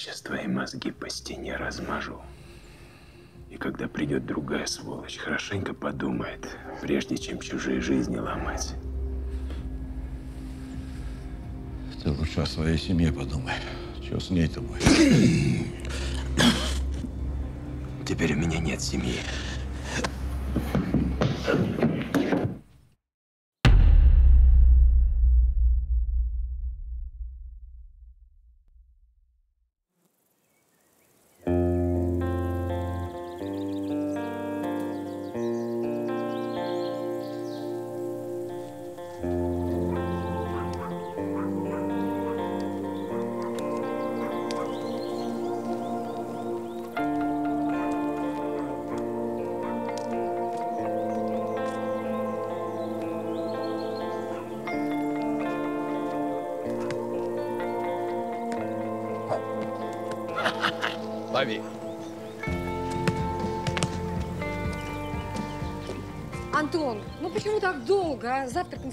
сейчас твои мозги по стене размажу. И когда придет другая сволочь, хорошенько подумает, прежде чем чужие жизни ломать. Ты лучше о своей семье подумай. Что с ней-то будет? Теперь у меня нет семьи.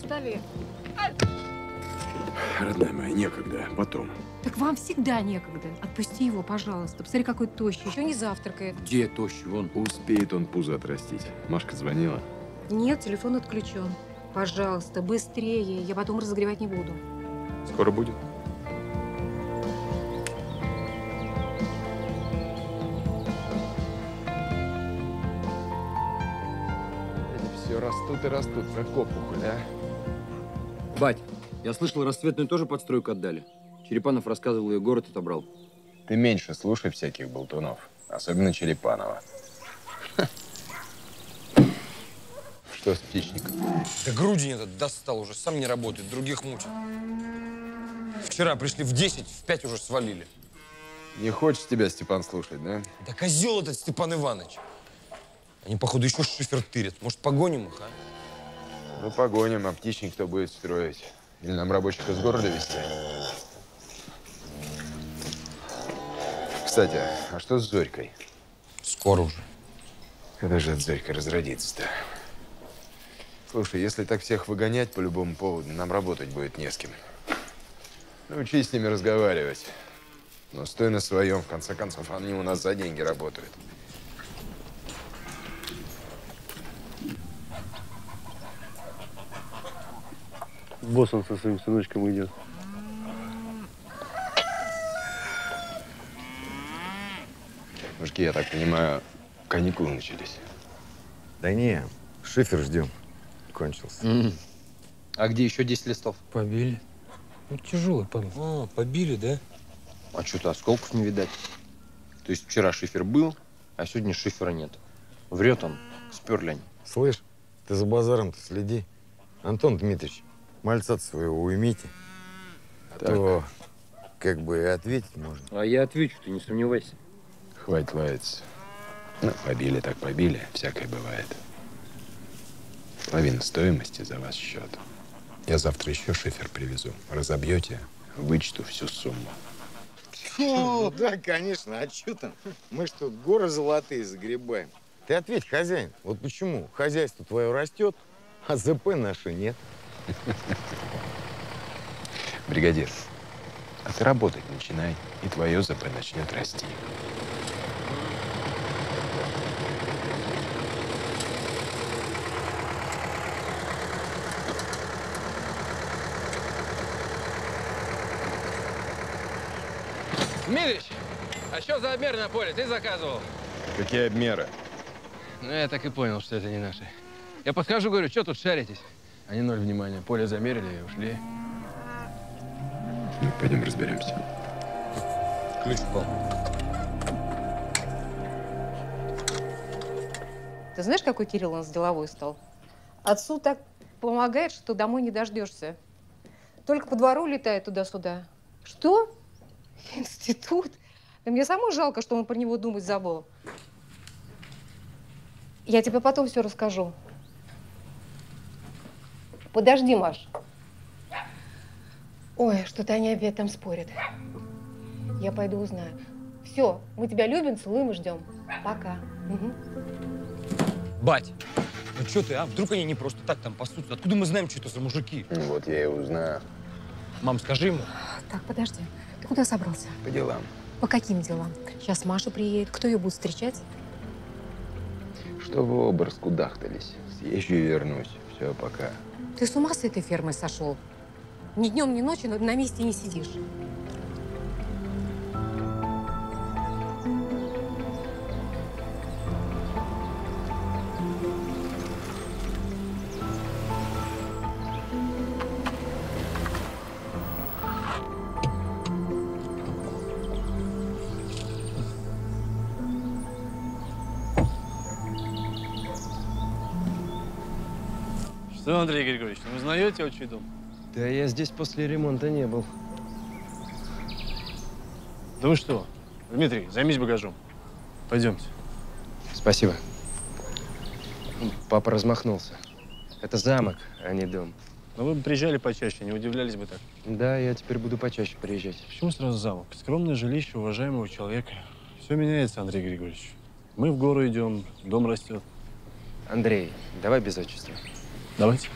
Долго, а? Родная моя, некогда. Потом. Так вам всегда некогда. Отпусти его, пожалуйста. Посмотри, какой тощий. Еще не завтракает. Где тощий? Вон. Успеет он пузо отрастить. Машка звонила. Нет, телефон отключен. Пожалуйста, быстрее. Я потом разогревать не буду. Скоро будет? Эти все растут и растут, как опухоль, а? Бать, я слышал, расцветную тоже подстройку отдали. Черепанов рассказывал, ее город отобрал. Ты меньше слушай всяких болтунов. Особенно Черепанова. Что с птичником? Да Грудин этот достал уже, сам не работает, других мучит. Вчера пришли в 10, в 5 уже свалили. Не хочет тебя Степан слушать, да? Да козел этот Степан Иванович. Они, походу, еще шифер тырят. Может, погоним их, а? Ну, погоним, а птичник кто будет строить? Или нам рабочих из города везти? Кстати, а что с Зорькой? Скоро уже. Когда же от Зорька разродится-то? Слушай, если так всех выгонять по любому поводу, нам работать будет не с кем. Ну, учи с ними разговаривать. Но стой на своем, в конце концов, они у нас за деньги работают. Босс он со своим сыночком идет. Мужики, я так понимаю, каникулы начались. Да не, шифер ждем. Кончился. А где еще 10 листов? Побили. Ну, тяжелый память. А, побили, да? А что-то осколков не видать. То есть вчера шифер был, а сегодня шифера нет. Врет он, сперли они. Слышь, ты за базаром-то следи. Антон Дмитриевич, мальца своего уймите. А то как бы и ответить можно. А я отвечу, ты не сомневайся. Хватит лаяться. Ну, побили так побили, всякое бывает. Половина стоимости за вас счет. Я завтра еще шифер привезу. Разобьете, вычту всю сумму. Ну, да, конечно, а что там? Мы ж тут горы золотые загребаем. Ты ответь, хозяин, вот почему хозяйство твое растет, а ЗП наше нет? Бригадир, а ты работать начинай, и твое ЗП начнет расти. Дмитрич, а что за обмер на поле? Ты заказывал? Какие обмеры? Ну, я так и понял, что это не наши. Я подхожу, говорю, что тут шаритесь? Они ноль внимания. Поле замерили и ушли. Ну, пойдем разберемся. Ключ упал. Ты знаешь, какой Кирилл у нас деловой стал? Отцу так помогает, что домой не дождешься. Только по двору летает туда-сюда. Что? Институт? Да мне самой жалко, что он про него думать забыл. Я тебе потом все расскажу. Подожди, Маш. Ой, что-то они опять там спорят. Я пойду узнаю. Все, мы тебя любим, целуем и ждем. Пока. Мгм. Бать, ну что ты, а? Вдруг они не просто так там пасутся? Откуда мы знаем, что это за мужики? Ну, вот я и узнаю Мам, скажи ему. Так, подожди. Ты куда собрался? по делам. По каким делам? Сейчас Маша приедет. Кто ее будет встречать? Что вы оба раскудахтались? Съезжу и вернусь. Все, пока. Ты с ума с этой фермой сошел? Ни днем, ни ночью на месте не сидишь. Андрей Григорьевич, не узнаете отчий дом? Да я здесь после ремонта не был. Да вы что? Дмитрий, займись багажом. Пойдемте. Спасибо. Папа размахнулся. Это замок, а не дом. Но вы бы приезжали почаще, не удивлялись бы так. Да, я теперь буду почаще приезжать. Почему сразу замок? Скромное жилище уважаемого человека. Все меняется, Андрей Григорьевич. Мы в гору идем, дом растет. Андрей, давай без отчества. Давайте.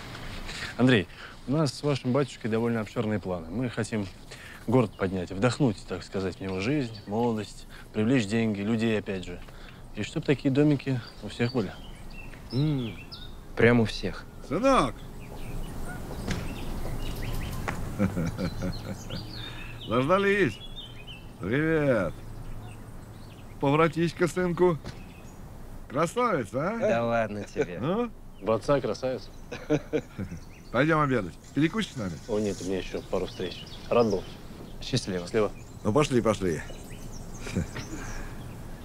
Андрей, у нас с вашим батюшкой довольно обширные планы. Мы хотим город поднять, вдохнуть, так сказать, в него жизнь, молодость, привлечь деньги, людей опять же. И чтобы такие домики у всех были. М, Прямо у всех. Сынок! Заждались. Привет. Повратись-ка, сынку. Красавица, а? Да ладно тебе. Ну, В отца красавец. пойдем обедать. Перекусишь с нами? О, нет, у меня еще пару встреч. Рад был. Счастливо. Счастливо. Ну, пошли, пошли.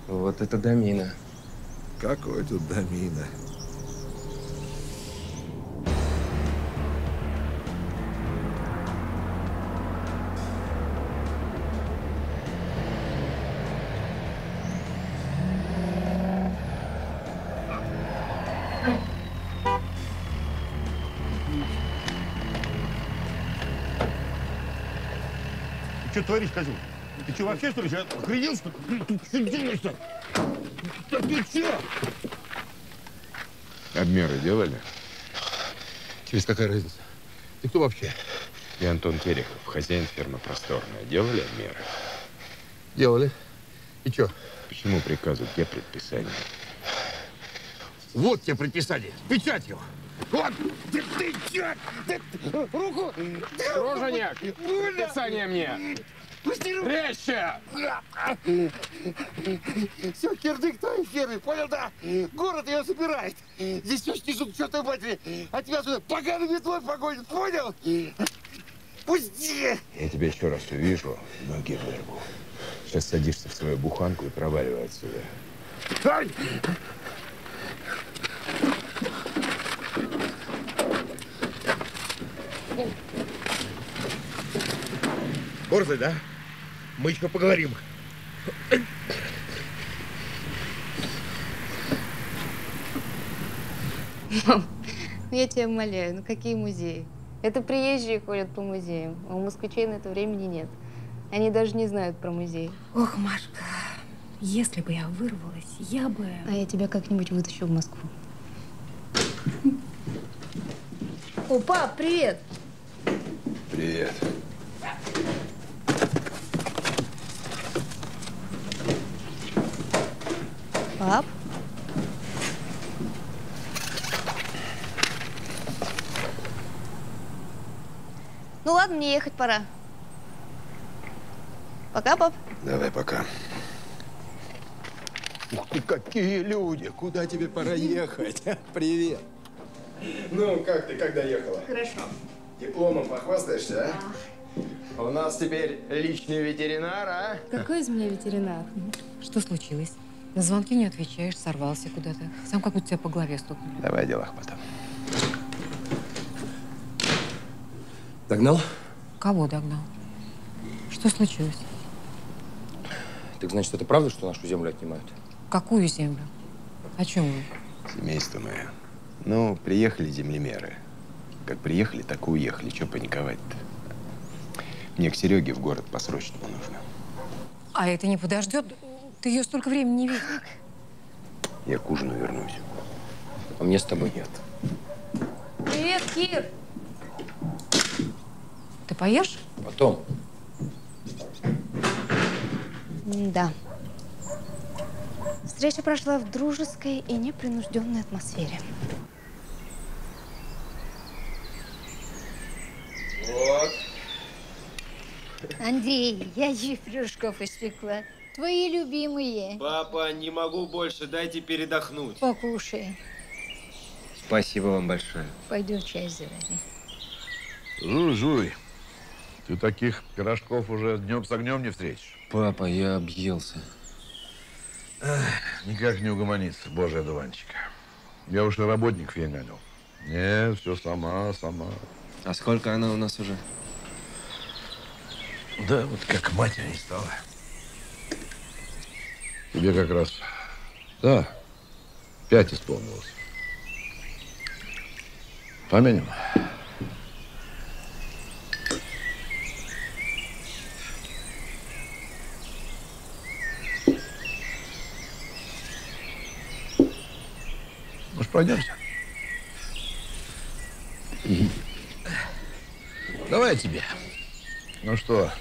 Вот это домина. Какой тут домина. Творишь, козел? Ты что, вообще, что ли, сейчас охренел, что ли? Ты что делаешь-то? Да ты что? Обмеры делали? Тебе какая разница? Ты кто вообще? Я Антон Терехов, хозяин фермы «Просторная». Делали обмеры? Делали. И что? Почему приказу, где предписание? Вот тебе предписание. С печатью. Вот. Ты, ты чё? Ты, руку. Труженик, предписание мне. Пусти руку. Резче! Все, кирдык твоей фермы, понял, да? Город ее собирает. Здесь все снизу к чертовой матери. А тебя сюда поганый метлой погонит, понял? Пусти! Я тебя еще раз увижу, ноги вырву. Сейчас садишься в свою буханку и проваливай отсюда. Ай! Борзый, да? Мы еще поговорим. Мам, ну я тебя умоляю, ну какие музеи? Это приезжие ходят по музеям, а у москвичей на это времени нет. Они даже не знают про музей. Ох, Машка, если бы я вырвалась, я бы... А я тебя как-нибудь вытащу в Москву. О, пап, привет! Привет. Пап? Ну ладно, мне ехать пора. Пока, пап. Давай пока. Ух ты, какие люди! Куда тебе пора ехать? Привет. Ну, как ты, когда ехала? Хорошо. Дипломом похвастаешься, а? У нас теперь личный ветеринар, а? Какой из меня ветеринар? Что случилось? На звонки не отвечаешь, сорвался куда-то. Сам как будто тебя по голове стукнули. Давай о делах потом. Догнал? Кого догнал? Что случилось? Так значит, это правда, что нашу землю отнимают? Какую землю? О чем вы? Семейство мое. Ну, приехали землемеры. Как приехали, так и уехали. Чего паниковать-то? Мне к Сереге в город по-срочному нужно. А это не подождет? Ты ее столько времени не видел. Я к ужину вернусь. А мне с тобой нет. Привет, Кир! Ты поешь? Потом. Да. Встреча прошла в дружеской и непринужденной атмосфере. Вот. Андрей, я ей пирожков испекла. Твои любимые. Папа, не могу больше, дайте передохнуть. Покушай. Спасибо вам большое. Пойдем чай завари. Жуй, жуй. Ты таких пирожков уже днем с огнем не встретишь. Папа, я объелся. Эх, никак не угомонится, божья дуванчика. Я уж и работников ей нанял. Нет, все сама, сама. А сколько она у нас уже? Да, вот как мать не стала. Тебе как раз, да, пять исполнилось. Помянем. Может, пройдемся? Давай тебе. Ну что,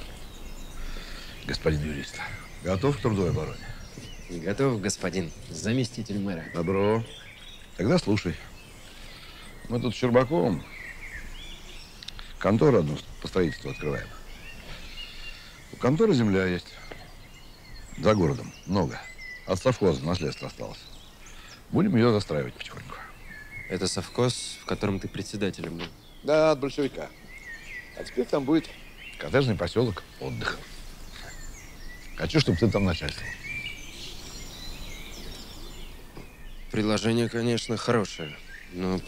господин юрист, готов к трудовой обороне? Готов, господин заместитель мэра. Добро. Тогда слушай. Мы тут с Щербаковым контору одну по строительству открываем. У конторы земля есть. За городом. Много. От совхоза наследство осталось. Будем ее застраивать потихоньку. Это совхоз, в котором ты председателем был? Да, от большевика. А теперь там будет коттеджный поселок, отдых. Хочу, чтобы ты там начальствовал. Предложение, конечно, хорошее. Но,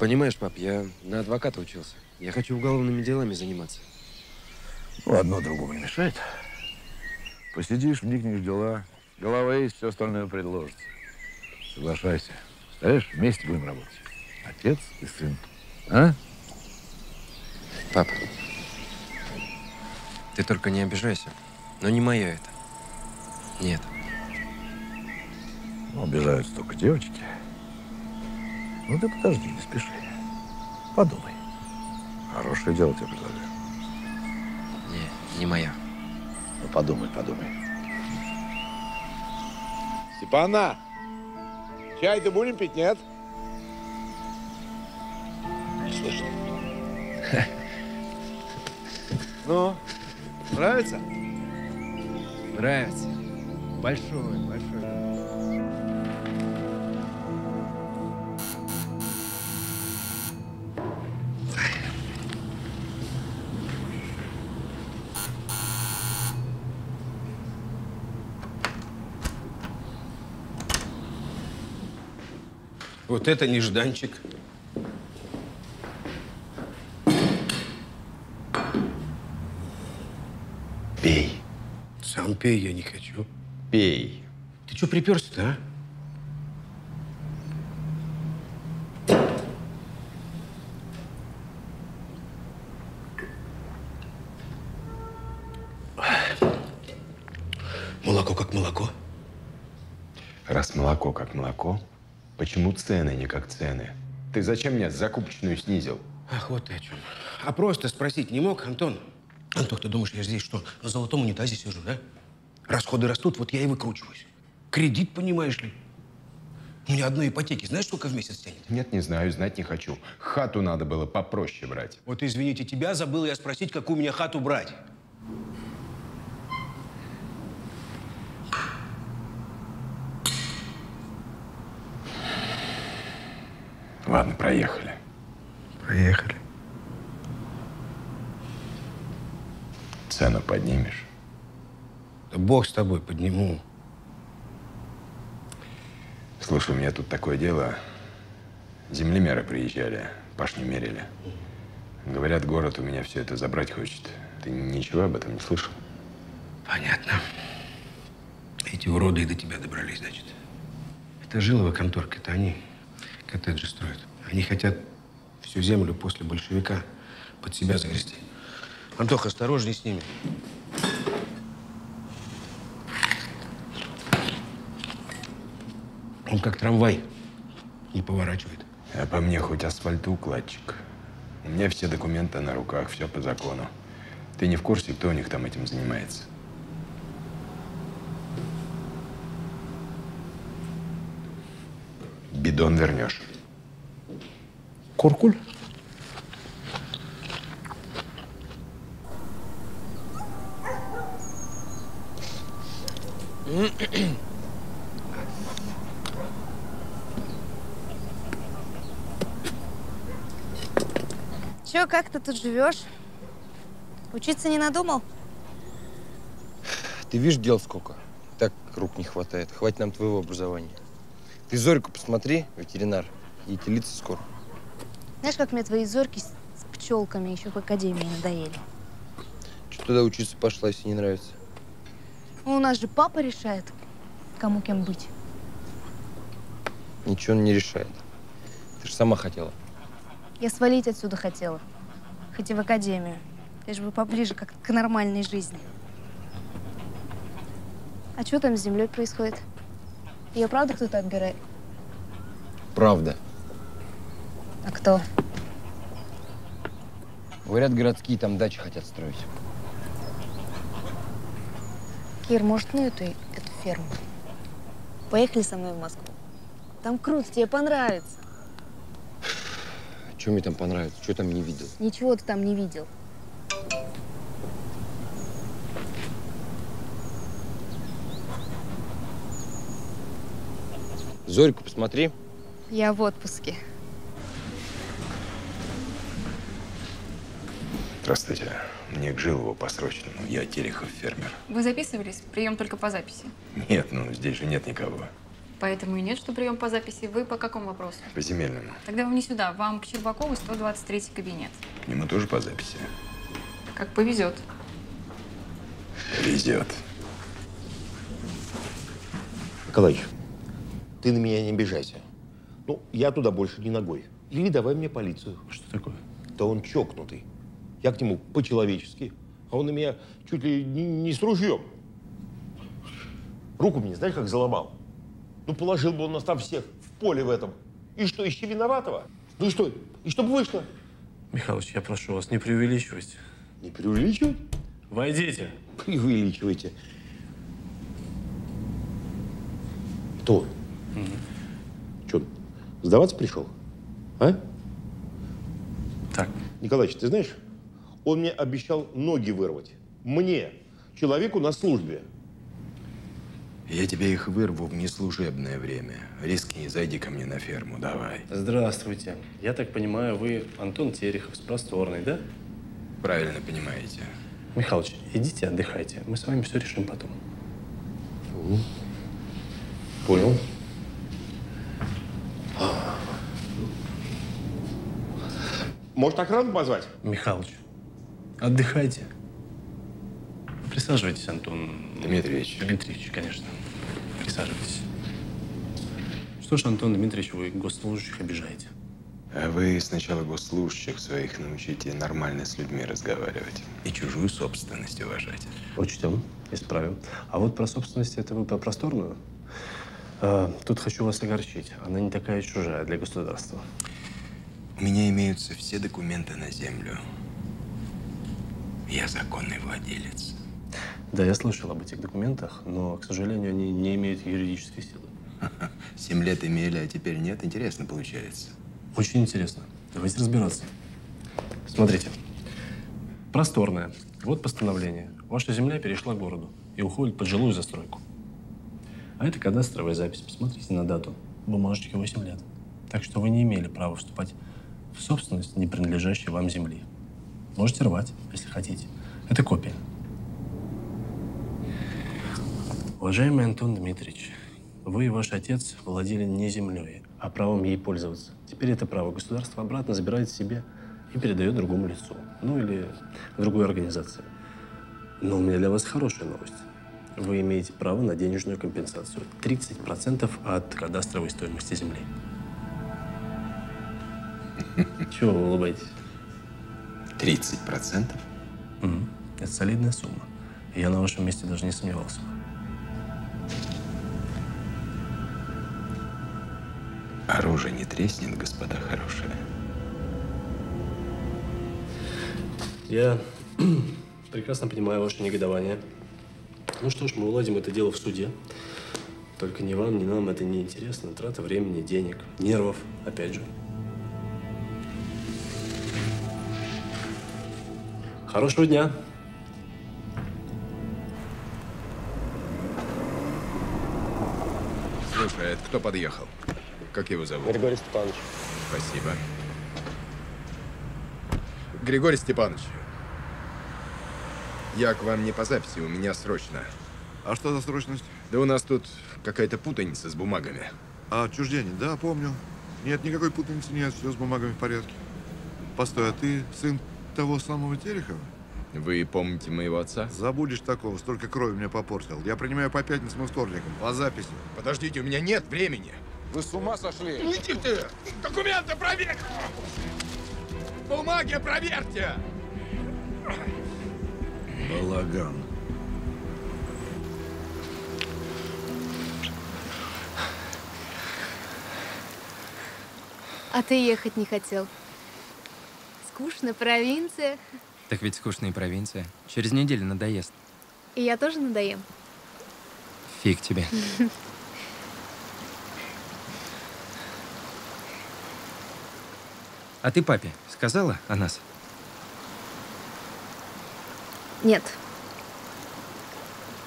понимаешь, пап, я на адвоката учился. Я хочу уголовными делами заниматься. Ну, одно другому не мешает. Посидишь, вникнешь в дела. Голова есть, все остальное предложится. Соглашайся. Представляешь, вместе будем работать. Отец и сын. А? Пап, ты только не обижайся. Но не мое это. Нет. Ну, обижаются только девочки. Ну, ты подожди, не спеши. Подумай. Хорошее дело тебе предлагаю. Не, не моя. Ну, подумай, подумай. Степана, чай-то будем пить, нет? Не слышно. Ну, нравится? Нравится. Большой, большой. Вот это нежданчик. Пей. Сам пей, я не хочу. Пей. Ты что приперся-то, а? Почему цены не как цены? Ты зачем мне закупочную снизил? Ах, вот ты о чем. А просто спросить не мог, Антон? Антох, ты думаешь, я здесь что, на золотом унитазе сижу, да? Расходы растут, вот я и выкручиваюсь. Кредит, понимаешь ли? У меня одной ипотеки, знаешь, сколько в месяц тянет? Нет, не знаю, знать не хочу. Хату надо было попроще брать. Вот, извините, тебя забыл я спросить, какую мне хату брать. Ладно, проехали. Проехали. Цену поднимешь? Да бог с тобой, подниму. Слушай, у меня тут такое дело. Землемеры приезжали, пашню мерили. Говорят, город у меня все это забрать хочет. Ты ничего об этом не слышал? Понятно. Эти уроды и до тебя добрались, значит. Это жиловая конторка, это они коттеджи строят. Они хотят всю землю после большевика под себя загрести. Антох, осторожней с ними. Он как трамвай, не поворачивает. А по мне хоть асфальтоукладчик. У меня все документы на руках, все по закону. Ты не в курсе, кто у них там этим занимается? Бидон вернешь. Куркуль? Чё, как ты тут живешь? Учиться не надумал? Ты видишь, дел сколько? Так рук не хватает. Хватит нам твоего образования. Ты Зорьку посмотри, ветеринар. Ей телиться скоро. Знаешь, как мне твои зорки с, с пчелками еще в академии надоели? Что туда учиться пошла, если не нравится? Ну, у нас же папа решает, кому кем быть. Ничего он не решает. Ты же сама хотела. Я свалить отсюда хотела. Хоть и в академию. Лишь бы поближе как к нормальной жизни. А что там с землей происходит? Ее правда кто-то отбирает? Правда. А кто? Говорят, городские там дачи хотят строить. Кир, может, ну эту, эту ферму? Поехали со мной в Москву. Там круто, тебе понравится. Что мне там понравится? Что там не видел? Ничего ты там не видел. Зорьку посмотри. Я в отпуске. Здравствуйте. Мне к Жилову по срочному. Я Терехов, фермер. Вы записывались? Прием только по записи. Нет, ну здесь же нет никого. Поэтому и нет, что прием по записи. Вы по какому вопросу? По земельному. Тогда вам не сюда. Вам к Щербакову 123 кабинет. К нему тоже по записи. Как повезет. Везет. Николаевич, ты на меня не обижайся. Ну, я туда больше не ногой. Или давай мне полицию. Что такое? Да он чокнутый. Я к нему по-человечески, а он на меня чуть ли не, не с ружьем. Руку мне, знаешь, как заломал? Ну, положил бы он нас там всех в поле в этом. И что, ищи виноватого? Ну и что? И что бы вышло? Михалыч, я прошу вас, не преувеличивайте. Не преувеличивать? Войдите. Преувеличивайте. Кто? Что, сдаваться пришел? А? Так. Николаевич, ты знаешь, он мне обещал ноги вырвать. Мне, человеку на службе. Я тебе их вырву в неслужебное время. Рискни, зайди ко мне на ферму, давай. Здравствуйте. Я так понимаю, вы Антон Терехов с Просторной, да? Правильно понимаете. Михалыч, идите отдыхайте. Мы с вами все решим потом. Понял. Может, охрану позвать? Михалыч, отдыхайте. Присаживайтесь, Антон. Дмитриевич. Дмитриевич, конечно. Присаживайтесь. Что ж, Антон Дмитриевич, вы госслужащих обижаете? А вы сначала госслужащих своих научите нормально с людьми разговаривать и чужую собственность уважать. Учтем, исправим. А вот про собственность это вы про просторную? А, тут хочу вас огорчить. Она не такая чужая для государства. У меня имеются все документы на землю. Я законный владелец. Да, я слышал об этих документах, но, к сожалению, они не имеют юридической силы. Семь лет имели, а теперь нет. Интересно получается. Очень интересно. Давайте разбираться. Смотрите. Просторная. Вот постановление. Ваша земля перешла городу и уходит под жилую застройку. А это кадастровая запись. Посмотрите на дату. Бумажечке 8 лет. Так что вы не имели права вступать в собственность, не принадлежащей вам земли. Можете рвать, если хотите. Это копия. Уважаемый Антон Дмитриевич, вы и ваш отец владели не землей, а правом ей пользоваться. Теперь это право государство обратно забирает себе и передает другому лицу. Ну или другой организации. Но у меня для вас хорошая новость. Вы имеете право на денежную компенсацию. 30% от кадастровой стоимости земли. Чего вы улыбаетесь? 30 процентов? Это солидная сумма. Я на вашем месте даже не сомневался. Оружие не треснет, господа хорошие. Я прекрасно понимаю ваше негодование. Ну что ж, мы уладим это дело в суде. Только ни вам, ни нам это не интересно. Трата времени, денег, нервов, опять же. Хорошего дня. Слушай, а это кто подъехал? Как его зовут? Григорий Степанович. Спасибо. Григорий Степанович, я к вам не по записи, у меня срочно. А что за срочность? Да у нас тут какая-то путаница с бумагами. А, отчуждение, да, помню. Нет, никакой путаницы нет, все с бумагами в порядке. Постой, а ты сын того самого Терехова? Вы помните моего отца? Забудешь такого, столько крови мне попортил. Я принимаю по пятницам и вторникам, по записи. Подождите, у меня нет времени. Вы с ума сошли? Иди ты! Документы проверь! Бумаги проверьте! Балаган. А ты ехать не хотел. Скучно, провинция. Так ведь скучная провинция. Через неделю надоест. И я тоже надоем. Фиг тебе. А ты папе сказала о нас? Нет.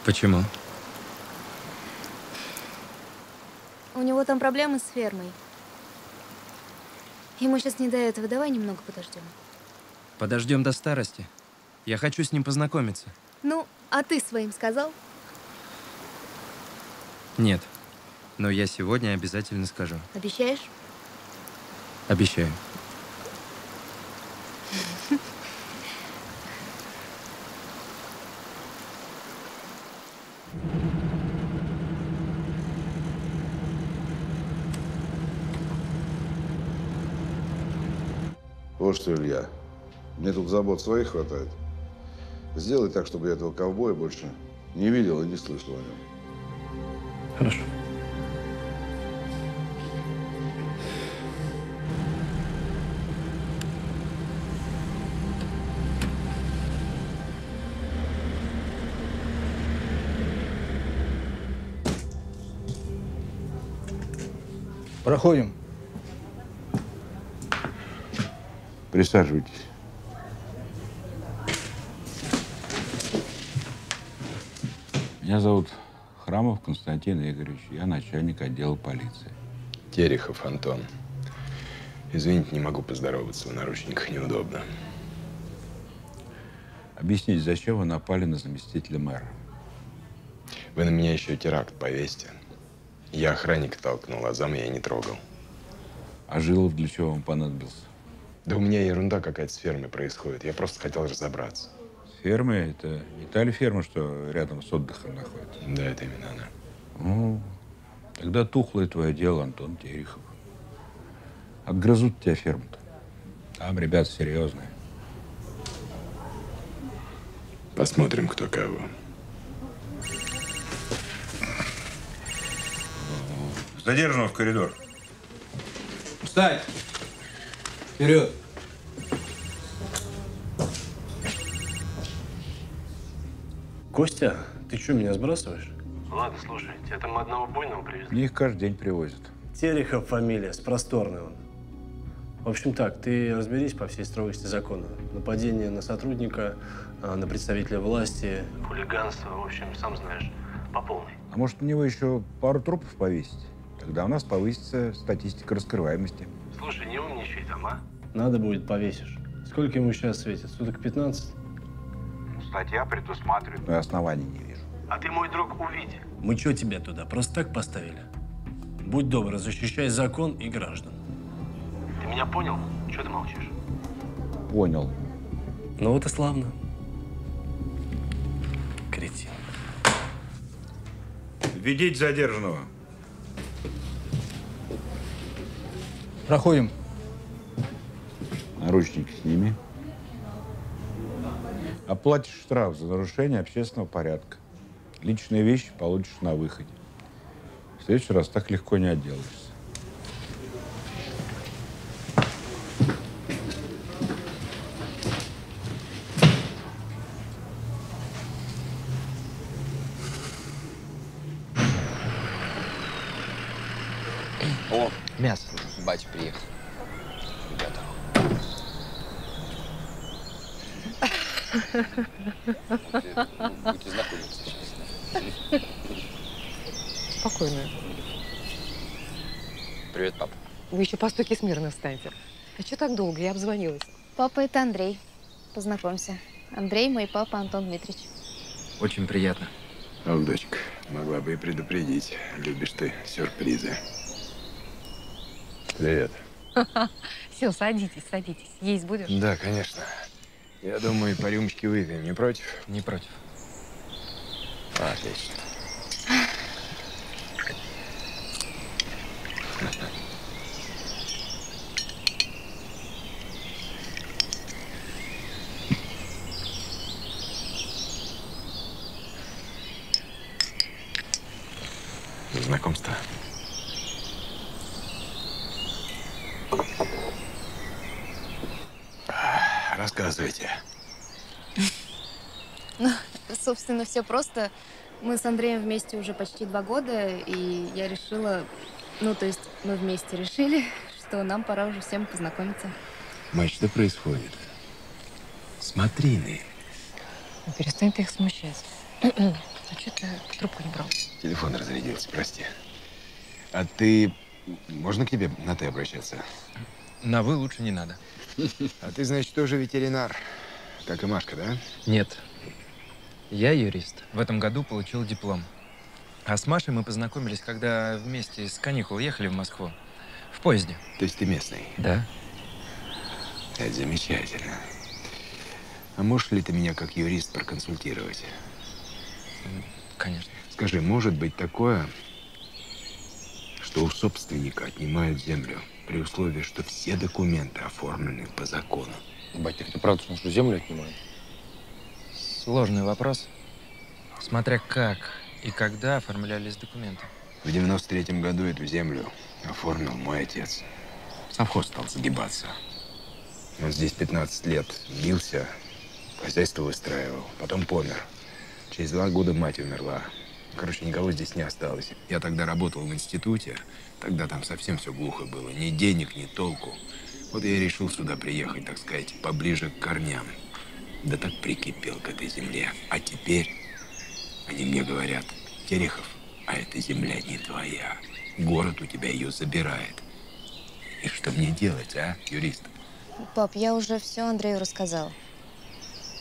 Почему? У него там проблемы с фермой. Ему сейчас не до этого. Давай немного подождем. Подождем до старости. Я хочу с ним познакомиться. Ну, а ты своим сказал? Нет. Но я сегодня обязательно скажу. Обещаешь? Обещаю. Что, Илья, мне тут забот своих хватает. Сделай так, чтобы я этого ковбоя больше не видел и не слышал о нем. Хорошо. Проходим. Присаживайтесь. Меня зовут Храмов Константин Игоревич. Я начальник отдела полиции. Терехов Антон. Извините, не могу поздороваться, в наручниках неудобно. Объясните, зачем вы напали на заместителя мэра? Вы на меня еще теракт повесьте. Я охранника толкнул, а зам я не трогал. А Жилов для чего вам понадобился? Да у меня ерунда какая-то с фермой происходит. Я просто хотел разобраться. Ферма – это не та ли ферма, что рядом с отдыхом находится? Да, это именно она. Ну, тогда тухлое твое дело, Антон Терехов. Отгрызут тебя ферму-то. Там ребята серьезные. Посмотрим, кто кого. Задержанного в коридор. Встать! Вперед! Костя, ты что, меня сбрасываешь? Ладно, слушай, тебя там одного буйного привезли. Мне их каждый день привозят. Терехов фамилия, с просторной он. В общем так, ты разберись по всей строгости закона. Нападение на сотрудника, а, на представителя власти. Хулиганство, в общем, сам знаешь, по полной. А может, на него еще пару трупов повесить? Тогда у нас повысится статистика раскрываемости. Слушай, не умничай там, а? Надо будет, повесишь. Сколько ему сейчас светит? Суток 15? Статья предусматривает. Но и оснований не вижу. А ты, мой друг, увидь. Мы что тебя туда, просто так поставили? Будь добр, защищай закон и граждан. Ты меня понял? Чего ты молчишь? Понял. Ну вот и славно. Кретин. Введите задержанного. Проходим. Наручники сними. Оплатишь штраф за нарушение общественного порядка. Личные вещи получишь на выходе. В следующий раз так легко не отделаешься. батя приехал. Ребята. Будете знакомиться сейчас. Спокойно. Привет, папа. Вы еще по стойке смирно встаньте. А что так долго? Я обзвонилась. Папа, это Андрей. Познакомься. Андрей, мой папа Антон Дмитриевич. Очень приятно. Ох, дочка, могла бы и предупредить. Любишь ты сюрпризы. Привет. Все, садитесь, садитесь. Есть будешь? Да, конечно. Я думаю, по рюмочке выпьем. Не против? Не против. Отлично. Знакомство. Рассказывайте. Ну, собственно, все просто. Мы с Андреем вместе уже почти два года, и я решила, ну, то есть мы вместе решили, что нам пора уже всем познакомиться. Мать, что происходит? Смотри, Нель. Ну, перестань ты их смущать. а что ты трубку не брал? Телефон разрядился, прости. А ты... Можно к тебе на «ты» обращаться? На «вы» лучше не надо. А ты, значит, тоже ветеринар, как и Машка, да? Нет. Я юрист. В этом году получил диплом. А с Машей мы познакомились, когда вместе с каникул ехали в Москву. В поезде. То есть ты местный? Да. Это замечательно. А можешь ли ты меня как юрист проконсультировать? Конечно. Скажи, может быть такое, что у собственника отнимают землю при условии, что все документы оформлены по закону? Батя, ты правда что землю отнимают? Сложный вопрос. Смотря как и когда оформлялись документы. В 93 году эту землю оформил мой отец. Совхоз стал загибаться. Он здесь 15 лет бился, хозяйство выстраивал, потом помер. Через два года мать умерла. Короче, никого здесь не осталось. Я тогда работал в институте. Тогда там совсем все глухо было. Ни денег, ни толку. Вот я и решил сюда приехать, так сказать, поближе к корням. Да так прикипел к этой земле. А теперь они мне говорят, Терехов, а эта земля не твоя. Город у тебя ее забирает. И что мне делать, а, юрист? Пап, я уже все Андрею рассказала.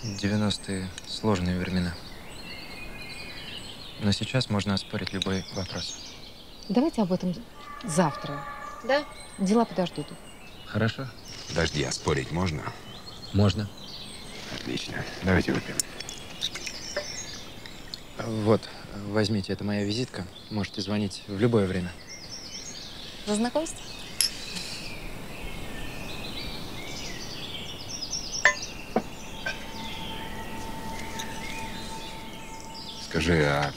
90-е сложные времена. Но сейчас можно оспорить любой вопрос. Давайте об этом завтра. Да? Дела подождут. Хорошо? Подожди, а спорить можно? Можно. Отлично. Давайте выпьем. Вот, возьмите, это моя визитка. Можете звонить в любое время. За знакомство? Скажи, а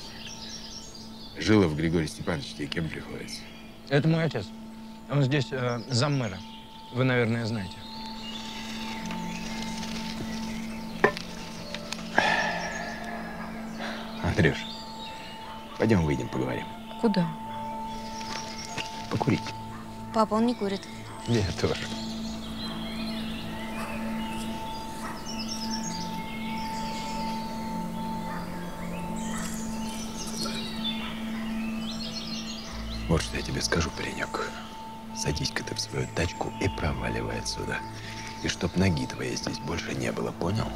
Жилов Григорий Степанович тебе кем приходится? Это мой отец. Он здесь э, заммэра. Вы, наверное, знаете. Андрюш, пойдем выйдем, поговорим. Куда? Покурить. Папа, он не курит. Я тоже. Вот что я тебе скажу, паренек. Садись-ка ты в свою тачку и проваливай отсюда. И чтоб ноги твоей здесь больше не было, понял?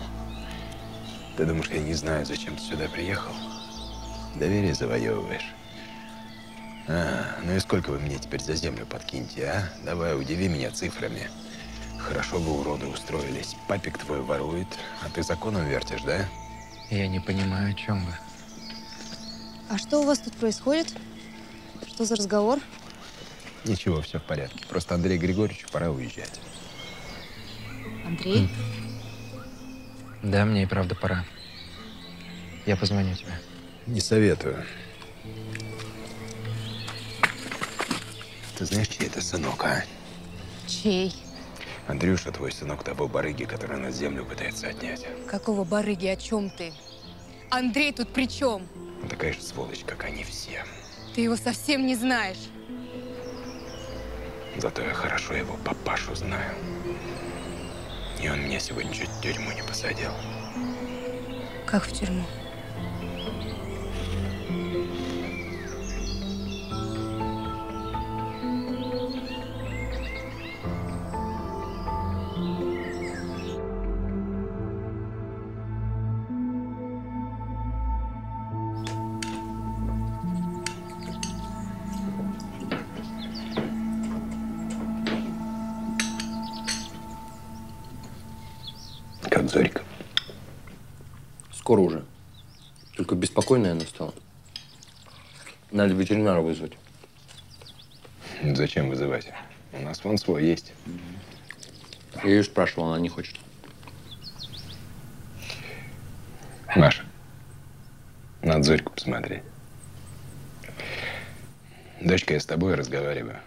Ты думаешь, я не знаю, зачем ты сюда приехал? Доверие завоевываешь. А, ну и сколько вы мне теперь за землю подкиньте, а? Давай, удиви меня цифрами. Хорошо бы уроды устроились. Папик твой ворует, а ты законом вертишь, да? Я не понимаю, о чем вы. А что у вас тут происходит? Что за разговор? Ничего, все в порядке. Просто Андрею Григорьевичу пора уезжать. Андрей? Да, мне и правда пора. Я позвоню тебе. Не советую. Ты знаешь, чей это сынок, а? Чей? Андрюша, твой сынок того барыги, который на землю пытается отнять. Какого барыги? О чем ты? Андрей тут при чем? Он такая же сволочь, как они все. Ты его совсем не знаешь. Зато я хорошо его папашу знаю. И он меня сегодня чуть в тюрьму не посадил. Как в тюрьму? Только беспокойная она стала. Надо ветеринара вызвать. Зачем вызывать? У нас вон свой есть. Я ее спрашивал, она не хочет. Маша, надо Зорьку посмотреть. Дочка, я с тобой разговариваю.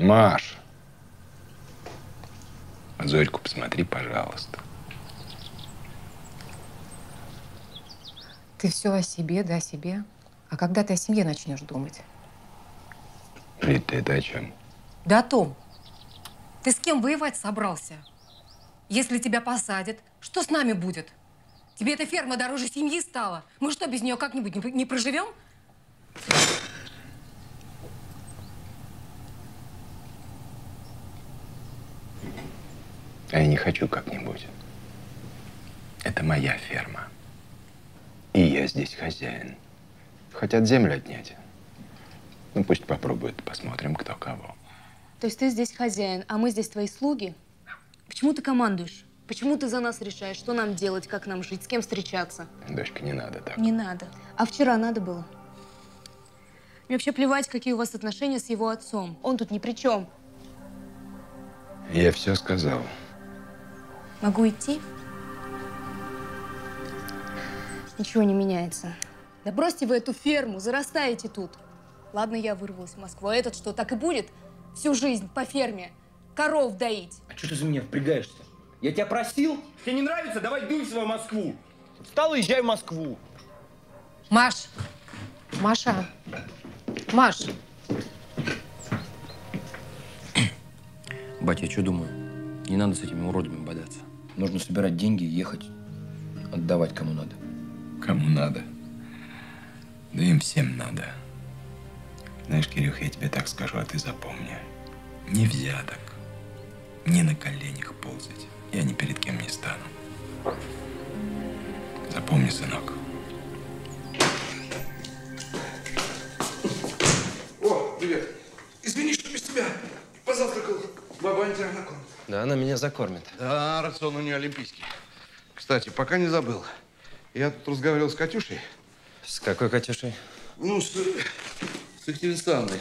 Маш! Зорьку посмотри, пожалуйста. Ты все о себе, да о себе. А когда ты о семье начнешь думать? Рит, ты это о чем? Да о том. Ты с кем воевать собрался? Если тебя посадят, что с нами будет? Тебе эта ферма дороже семьи стала. Мы что, без нее как-нибудь не, не проживем? А я не хочу как-нибудь. Это моя ферма. И я здесь хозяин. Хотят землю отнять. Ну, пусть попробуют, посмотрим, кто кого. То есть ты здесь хозяин, а мы здесь твои слуги? Почему ты командуешь? Почему ты за нас решаешь, что нам делать, как нам жить, с кем встречаться? Дочка, не надо так. Не надо. А вчера надо было? Мне вообще плевать, какие у вас отношения с его отцом. Он тут ни при чем. Я все сказал. Могу идти? Ничего не меняется. Да бросьте вы эту ферму, зарастаете тут. Ладно, я вырвалась в Москву, а этот что, так и будет? Всю жизнь по ферме, коров доить. А что ты за меня впрягаешься? Я тебя просил? Тебе не нравится? Давай дуй в свою Москву. Встал и езжай в Москву. Маш! Маша! Маш! Батя, я что думаю? Не надо с этими уродами бодаться. Нужно собирать деньги и ехать отдавать кому надо. Кому надо? Да им всем надо. Знаешь, Кирюх, я тебе так скажу, а ты запомни. Не взяток, не на коленях ползать. Я ни перед кем не стану. Запомни, сынок. О, привет. Извини, что без тебя. Позавтракал. Баба Антя накормит. Да, она меня закормит. Да, рацион у нее олимпийский. Кстати, пока не забыл. Я тут разговаривал с Катюшей. С какой Катюшей? Ну, с, с Екатериной Станной.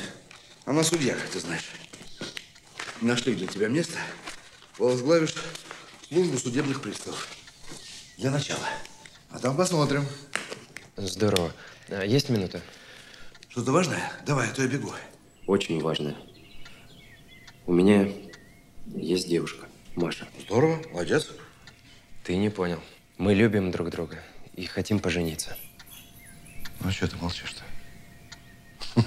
Она судья, как ты знаешь. Нашли для тебя место. Возглавишь службу судебных приставов. Для начала. А там посмотрим. Здорово. А есть минута? Что-то важное? Давай, а то я бегу. Очень важное. У меня есть девушка, Маша. Здорово, молодец. Ты не понял. Мы любим друг друга и хотим пожениться. Ну, что ты молчишь-то?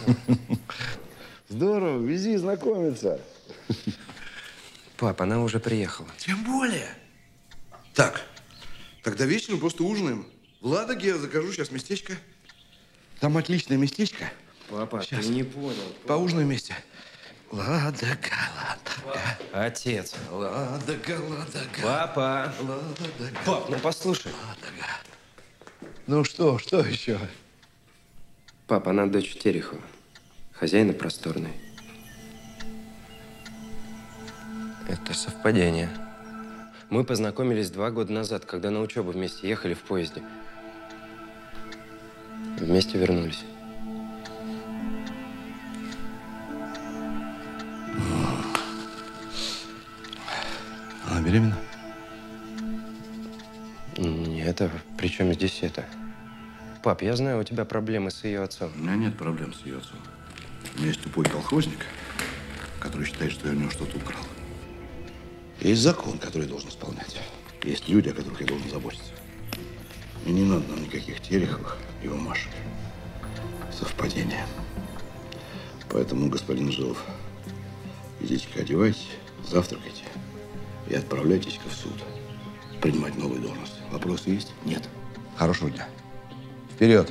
Здорово, вези знакомиться. Пап, она уже приехала. Тем более. Так, тогда вечером просто ужинаем. В Ладоге я закажу сейчас местечко. Там отличное местечко. Папа, Сейчас. ты не понял. Поужинаем вместе. Ладога, Ладога. Отец. Ладога, Ладога. Папа. Ладога. Пап, ну послушай. Ну что, что еще? Пап, она дочь Терехова. Хозяина просторной. Это совпадение. Мы познакомились два года назад, когда на учебу вместе ехали в поезде. Вместе вернулись. Она беременна? А при чем здесь это? Пап, я знаю, у тебя проблемы с ее отцом. У меня нет проблем с ее отцом. У меня есть тупой колхозник, который считает, что я у него что-то украл. Есть закон, который я должен исполнять. Есть люди, о которых я должен заботиться. И не надо нам никаких Тереховых и у Маши. Совпадение. Поэтому, господин Жилов, Идите-ка одевайтесь, завтракайте и отправляйтесь-ка в суд. Принимать новую должность. Вопросы есть? Нет. Хорошего дня. Вперед!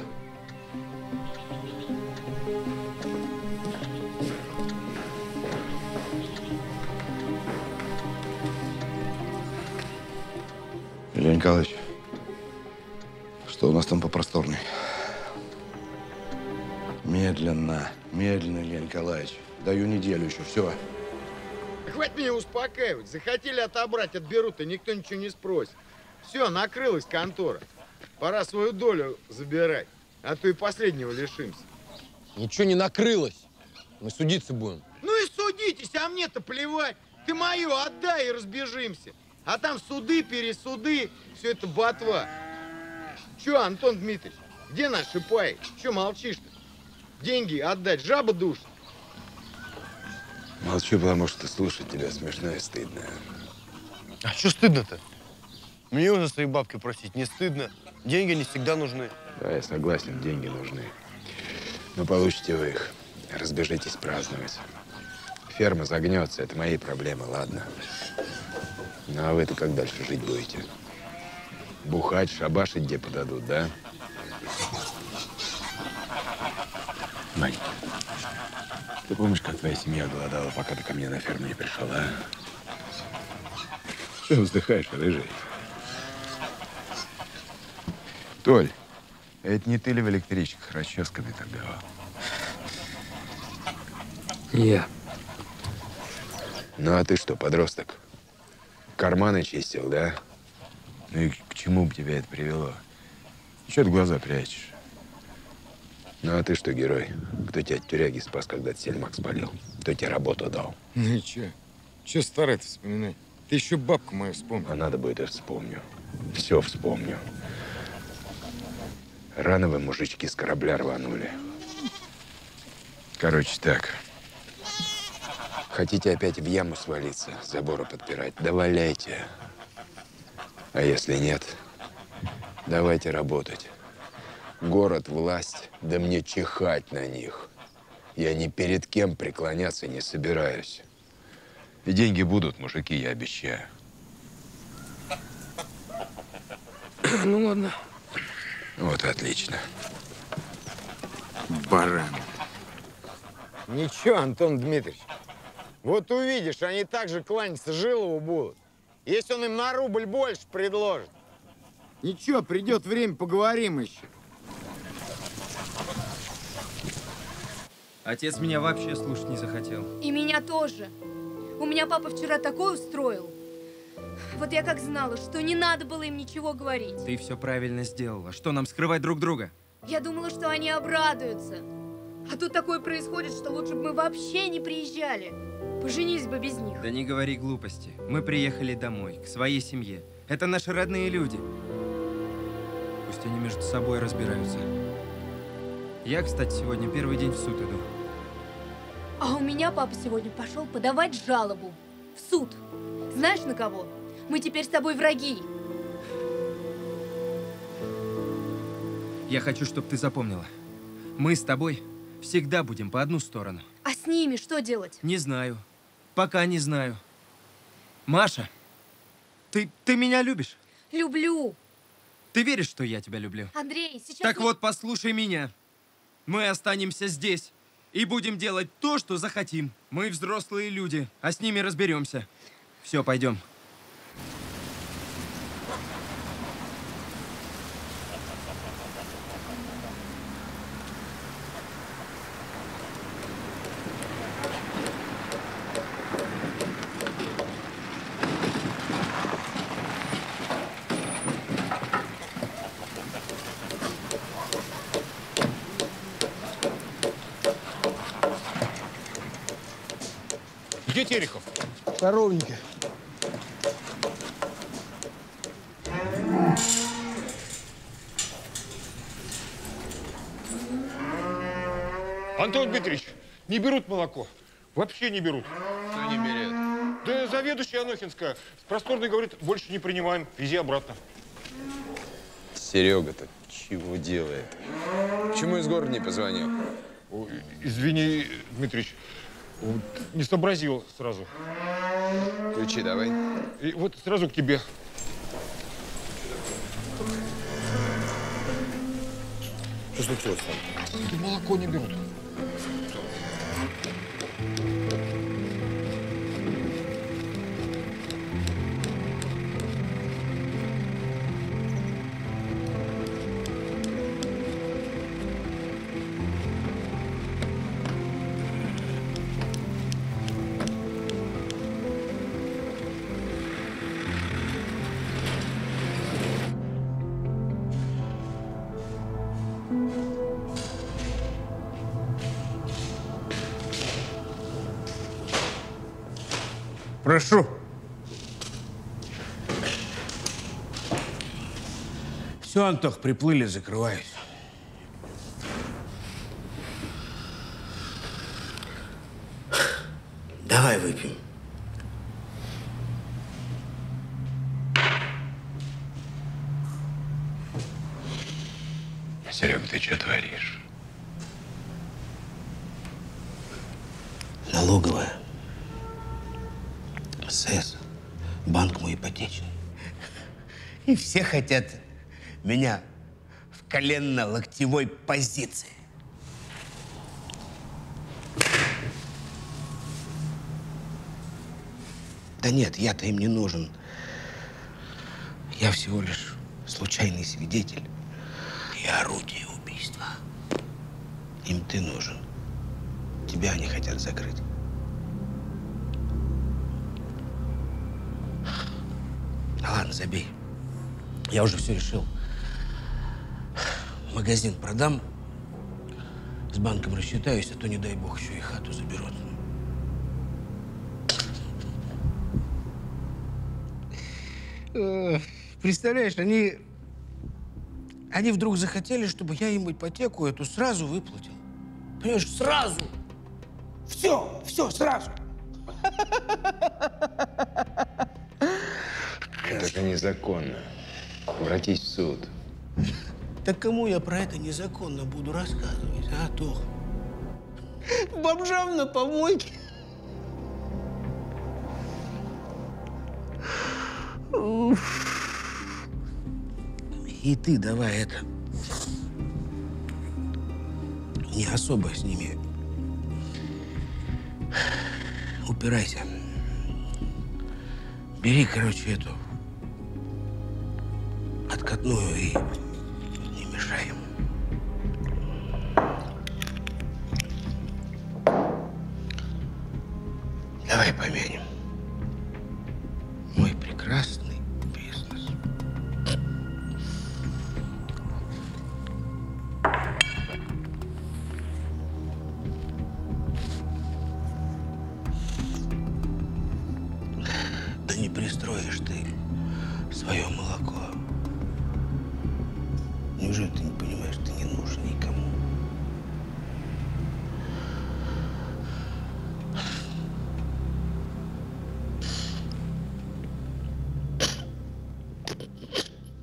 Илья Николаевич, что у нас там по просторной? Медленно, медленно, Илья Николаевич. Даю неделю еще, все. Хватит меня успокаивать. Захотели отобрать, отберут, и никто ничего не спросит. Все, накрылась контора. Пора свою долю забирать, а то и последнего лишимся. Ничего не накрылось. Мы судиться будем. Ну и судитесь, а мне-то плевать. Ты мою отдай и разбежимся. А там суды, пересуды, все это ботва. Че, Антон Дмитриевич, где наш шипай? Че молчишь-то? Деньги отдать, жаба душ. Молчу, потому что слушать тебя смешно и стыдно. А что стыдно-то? Мне уже свои бабки просить не стыдно. Деньги не всегда нужны. Да, я согласен, деньги нужны. Но получите вы их. Разбежитесь праздновать. Ферма загнется, это мои проблемы, ладно? Ну а вы-то как дальше жить будете? Бухать, шабашить где подадут, да? Мань, ты помнишь, как твоя семья голодала, пока ты ко мне на ферму не пришел, а? Ты вздыхаешь, рыжий. Толь, это не ты ли в электричках расческами торговал? Я. Ну а ты что, подросток? Карманы чистил, да? Ну и к чему бы тебя это привело? Чего ты глаза прячешь? Ну а ты что, герой? Кто тебя от тюряги спас, когда ты сельмак спалил? Кто тебе работу дал? Ну и че? Че старый-то вспоминать? Ты еще бабку мою вспомни. А надо будет, я вспомню. Все вспомню. Рано вы, мужички, с корабля рванули. Короче, так. Хотите опять в яму свалиться, заборы подпирать? Да валяйте. А если нет, давайте работать. Город, власть, да мне чихать на них. Я ни перед кем преклоняться не собираюсь. И деньги будут, мужики, я обещаю. Ну ладно. Вот и отлично. Баран. Ничего, Антон Дмитриевич. Вот увидишь, они так же кланяться Жилову будут. Если он им на рубль больше предложит. Ничего, придет время, поговорим еще. Отец меня вообще слушать не захотел. И меня тоже. У меня папа вчера такой устроил. Вот я как знала, что не надо было им ничего говорить. Ты все правильно сделала. Что нам скрывать друг друга? Я думала, что они обрадуются. А тут такое происходит, что лучше бы мы вообще не приезжали. Поженились бы без них. Да не говори глупости. Мы приехали домой, к своей семье. Это наши родные люди. Пусть они между собой разбираются. Я, кстати, сегодня первый день в суд иду. А у меня папа сегодня пошел подавать жалобу. В суд. Знаешь, на кого? Мы теперь с тобой враги. Я хочу, чтобы ты запомнила. Мы с тобой всегда будем по одну сторону. А с ними что делать? Не знаю. Пока не знаю. Маша, ты, ты меня любишь? Люблю. Ты веришь, что я тебя люблю? Андрей, сейчас... Так мы- вот, послушай меня. Мы останемся здесь и будем делать то, что захотим. Мы взрослые люди, а с ними разберемся. Все, пойдем. Где Терехов? В коровнике. Антон Дмитриевич, не берут молоко. Вообще не берут. Кто не берет? Да заведующая Анохинская. С просторной говорит, больше не принимаем. Вези обратно. Серега-то чего делает? Почему из города не позвонил? Ой, извини, Дмитрич, не сообразил сразу. Ключи давай. И вот сразу к тебе. Что случилось Тут молоко не берут. Прошу. Все, Антох, приплыли, закрываюсь. Давай выпьем. Серега, ты что творишь? Налоговая. СС. Банк мой ипотечный. И все хотят меня в коленно-локтевой позиции. Да нет, я-то им не нужен. Я всего лишь случайный свидетель и орудие убийства. Им ты нужен. Тебя они хотят закрыть. Ладно, забей. Я уже все решил. Магазин продам, с банком рассчитаюсь, а то, не дай бог, еще и хату заберут. Э, Представляешь, они... Они вдруг захотели, чтобы я им ипотеку эту сразу выплатил. Понимаешь, сразу. Все, все, сразу. Это же незаконно. Обратись в суд. Так кому я про это незаконно буду рассказывать, а, Тох? Бомжам на помойке. И ты давай это... Не особо с ними упирайся. Бери, короче, эту откатную и не мешай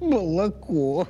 Молоко.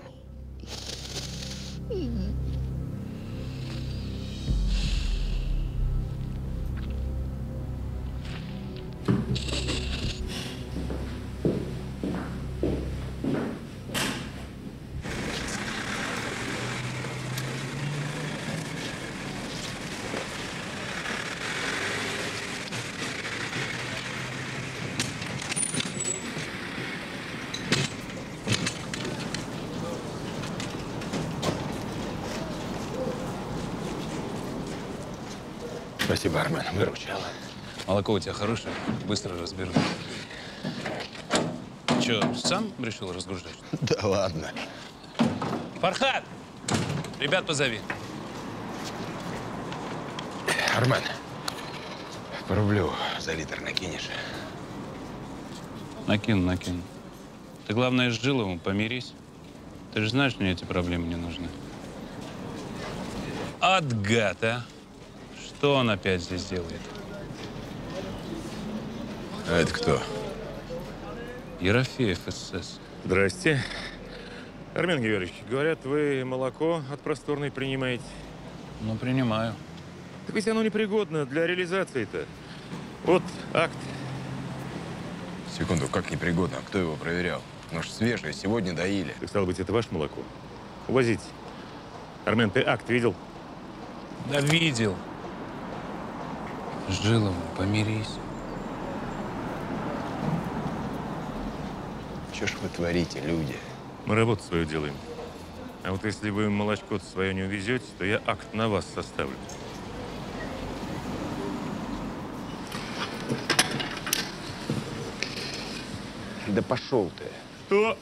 Спасибо, Армен, выручил. Молоко у тебя хорошее, быстро разберу. Че, сам решил разгружать? Да ладно. Фархат! Ребят позови. Армен, по рублю за литр накинешь? Накину, накину. Ты, главное, с Жиловым помирись. Ты же знаешь, мне эти проблемы не нужны. От гад, а! Что он опять здесь делает? А это кто? Ерофеев СС. Здрасте. Армен Георгиевич, говорят, вы молоко от просторной принимаете? Ну, принимаю. Так ведь оно непригодно для реализации-то. Вот акт. Секунду, как непригодно? Кто его проверял? Ну ж свежее, сегодня доили. Так стало быть, это ваше молоко? Увозите. Армен, ты акт видел? Да видел. С Жиловым помирись. Что ж вы творите, люди? Мы работу свою делаем. А вот если вы молочко свое не увезете, то я акт на вас составлю. Да пошел ты. Что?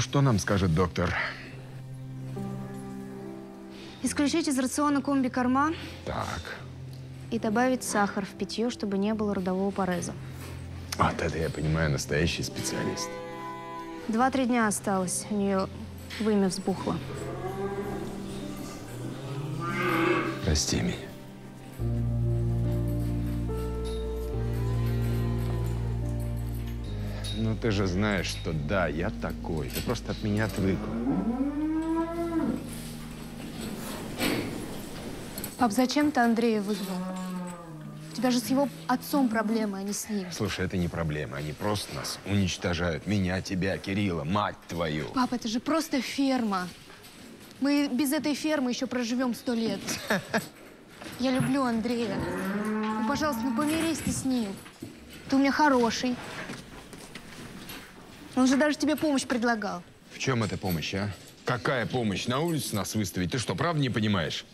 Что нам скажет доктор? Исключить из рациона комби-корма Так, и добавить сахар в питье, чтобы не было родового пореза. вот это я понимаю, настоящий специалист. Два-три дня осталось. У нее вымя взбухло. Прости меня. Ну, ты же знаешь, что да, я такой. Ты просто от меня отвыкла. Пап, зачем ты Андрея вызвал? У тебя же с его отцом проблемы, а не с ним. Слушай, это не проблема. Они просто нас уничтожают. Меня, тебя, Кирилла, мать твою. Пап, это же просто ферма. Мы без этой фермы еще проживем сто лет. Я люблю Андрея. Ну, пожалуйста, ну помирись ты с ним. Ты у меня хороший. Он же даже тебе помощь предлагал. В чем эта помощь, а? Какая помощь? На улицу нас выставить? Ты что, правда не понимаешь?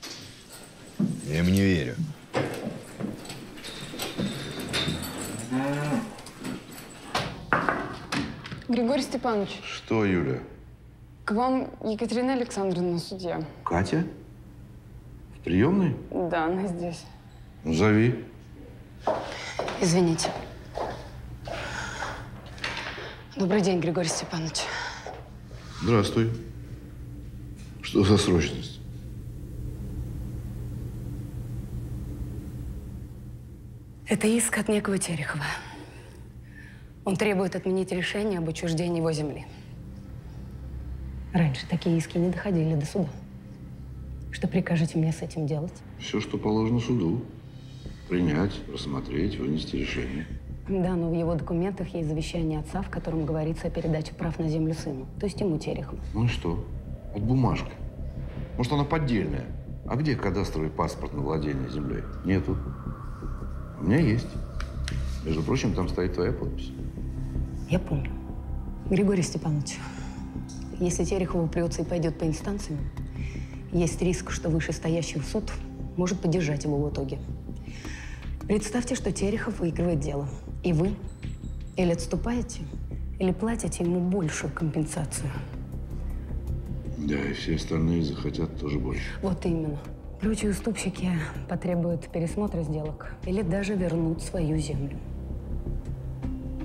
Я ему не верю. Григорий Степанович, Что, Юля? К вам Екатерина Александровна, судья. Катя? В приемной? Да, она здесь. Ну, зови. Извините. Добрый день, Григорий Степанович. Здравствуй. Что за срочность? Это иск от некого Терехова. Он требует отменить решение об отчуждении его земли. Раньше такие иски не доходили до суда. Что прикажете мне с этим делать? Все, что положено суду. Принять, рассмотреть, вынести решение. Да, но в его документах есть завещание отца, в котором говорится о передаче прав на землю сыну, то есть ему Терехову. Ну и что? Вот бумажка. Может, она поддельная? А где кадастровый паспорт на владение землей? Нету. У меня есть. Между прочим, там стоит твоя подпись. Я помню. Григорий Степанович, если Терехов упрется и пойдет по инстанциям, есть риск, что вышестоящий суд может поддержать его в итоге. Представьте, что Терехов выигрывает дело. И вы или отступаете, или платите ему большую компенсацию. Да, и все остальные захотят тоже больше. Вот именно. Прочие уступщики потребуют пересмотра сделок или даже вернут свою землю.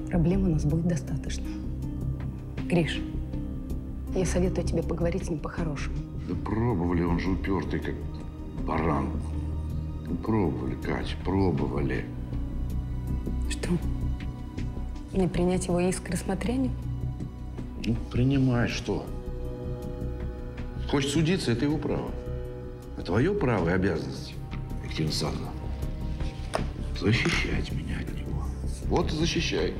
Проблем у нас будет достаточно. Гриш, я советую тебе поговорить с ним по-хорошему. Да пробовали, он же упертый, как баран. Ну, пробовали, Катя, пробовали. Что? Не принять его иск к рассмотрению? Ну, принимай, что? Хочет судиться, это его право. А твое право и обязанность, Екатерина Александровна, защищать меня от него. Вот и защищай.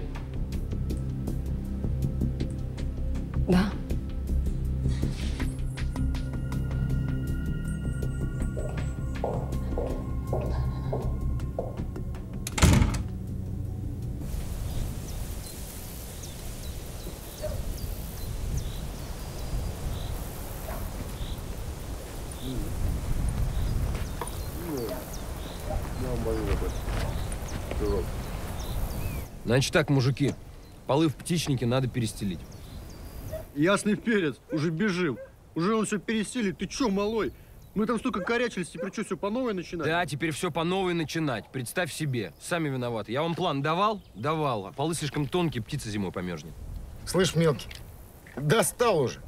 Да. Значит так, мужики, полы в птичнике надо перестелить. Ясный перец, уже бежим. Уже он все переселит. Ты че, малой? Мы там столько корячились, теперь что, все по новой начинать? Да, теперь все по новой начинать. Представь себе, сами виноваты. Я вам план давал? Давал. А полы слишком тонкие, птица зимой померзнет. Слышь, мелкий, достал уже.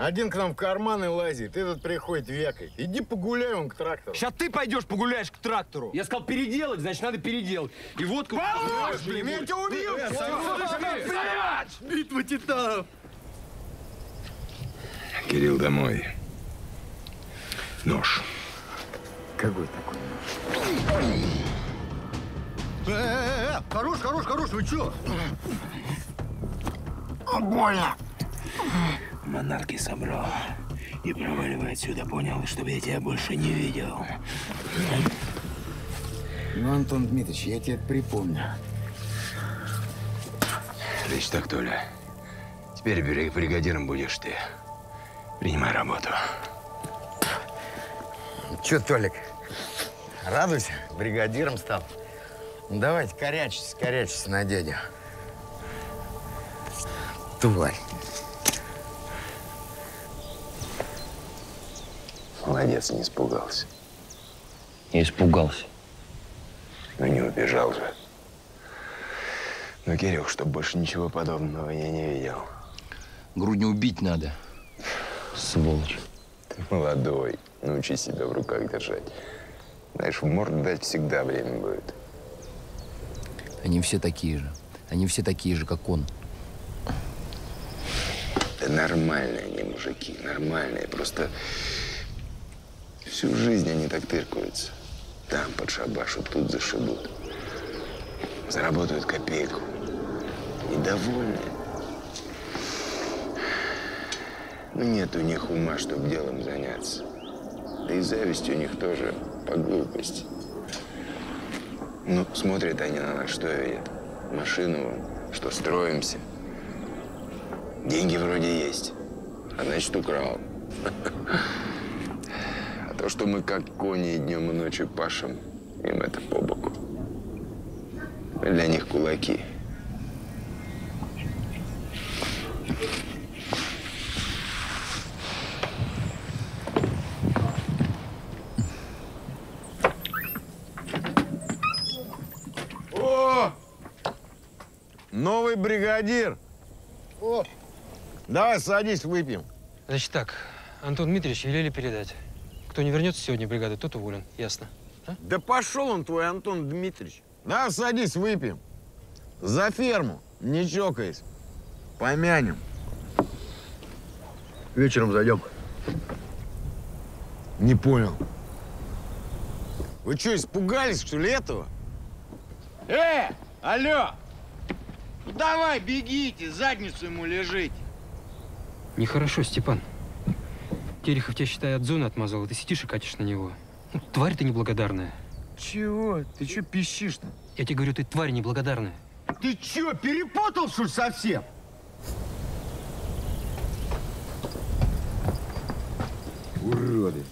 Один к нам в карманы лазит, этот приходит векает. Иди погуляй он к трактору. Сейчас ты пойдешь погуляешь к трактору. Я сказал переделать, значит надо переделать. И водку... Получишь, блин, я тебя! Э, Стоять! Битва титанов! Кирилл, домой. Нож. Какой такой Э-э-э! Хорош, хорош, хорош, вы че? Больно. Монарки собрал. И проваливай отсюда, понял? Чтобы я тебя больше не видел. Ну, Антон Дмитриевич, я тебе припомню. Значит так, Толя. Теперь бери- бригадиром будешь ты. Принимай работу. Че, Толик, радуйся, бригадиром стал. Ну, давайте, корячьтесь, корячьтесь на дядю. Тварь. Молодец, не испугался. Я испугался. Ну, не убежал же. Ну, Кирюх, чтоб больше ничего подобного я не видел. Грудню убить надо. Сволочь. Ты молодой. Научи себя в руках держать. Знаешь, в морду дать всегда время будет. Они все такие же. Они все такие же, как он. Да нормальные они мужики, нормальные. Просто всю жизнь они так тыркаются. Там подшабашут, тут зашибут. Заработают копейку. И довольны. Но нет у них ума, чтобы делом заняться. Да и зависть у них тоже по глупости. Ну, смотрят они на нас, что видят? Машину, вон, что строимся. Деньги вроде есть, а значит украл. То, что мы как кони днем и ночью пашем, им это по боку. Для них кулаки. О! Новый бригадир! О! Давай садись, выпьем. Значит так, Антон Дмитриевич велели передать. Кто не вернется сегодня в бригаду, тот уволен. Ясно. Да пошел он твой, Антон Дмитриевич. Да, садись, выпьем. За ферму, не чокаясь. Помянем. Вечером зайдем. Не понял. Вы что, испугались, что ли, этого? Э, алло! Ну давай, бегите, задницу ему лежите. Нехорошо, Степан. Терехов тебя, считай, от зоны отмазал, а ты сидишь и катишь на него. Ну, тварь ты неблагодарная. Чего? Ты что пищишь-то? Я тебе говорю, ты тварь неблагодарная. Ты что, перепутал, что ли, совсем? Уроды.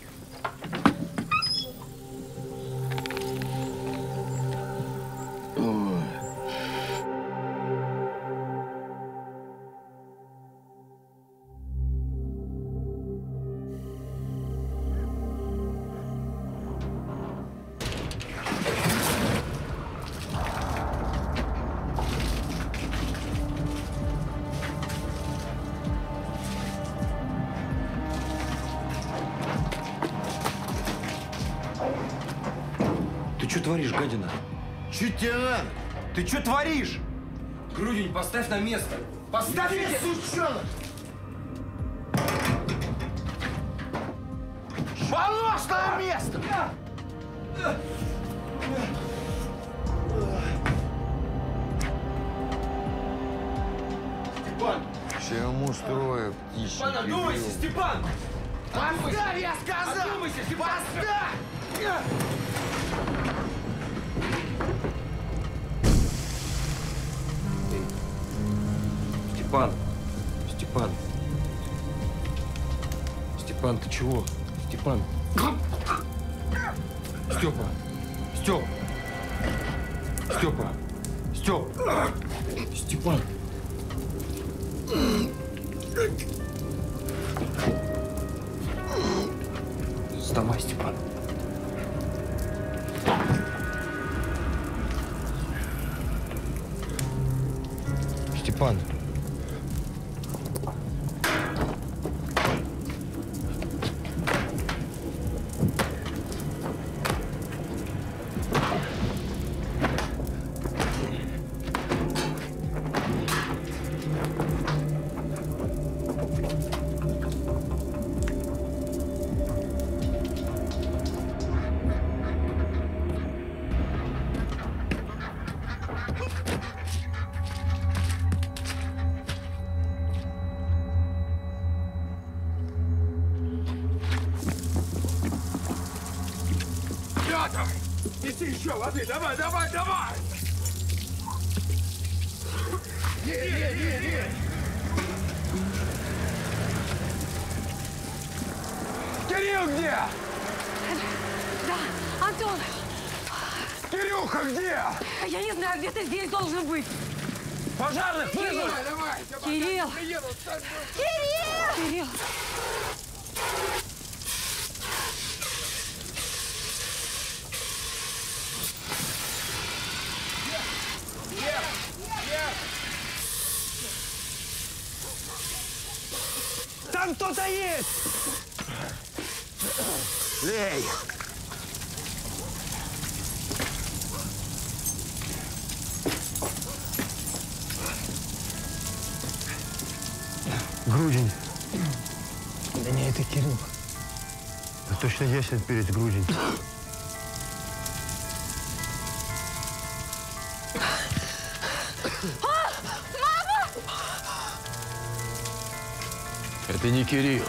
Творишь, гадина? Че тебе надо? Ты что творишь? Грудень, поставь на место. Поставь Иди, ее! сучонок! Положь на место! Степан! Чем устрою птичий Степан, одумайся? Степан! Поставь, я сказал! Одумайся, Степан! Степан! Чего? Степан! Неси еще воды! Давай, давай, давай! Не, не, не, не! Кирилл где? Да, Антон! Кирюха где? Я не знаю, где ты здесь должен быть. Пожарных Кирилл! вызвали! Давай, давай! Кирилл! Приедут, так, Кирилл! Кирилл! Там кто-то есть! Лей! Грудень. Да не, это Кирилл. Да перец грудень. А! Мама! Это не Кирилл.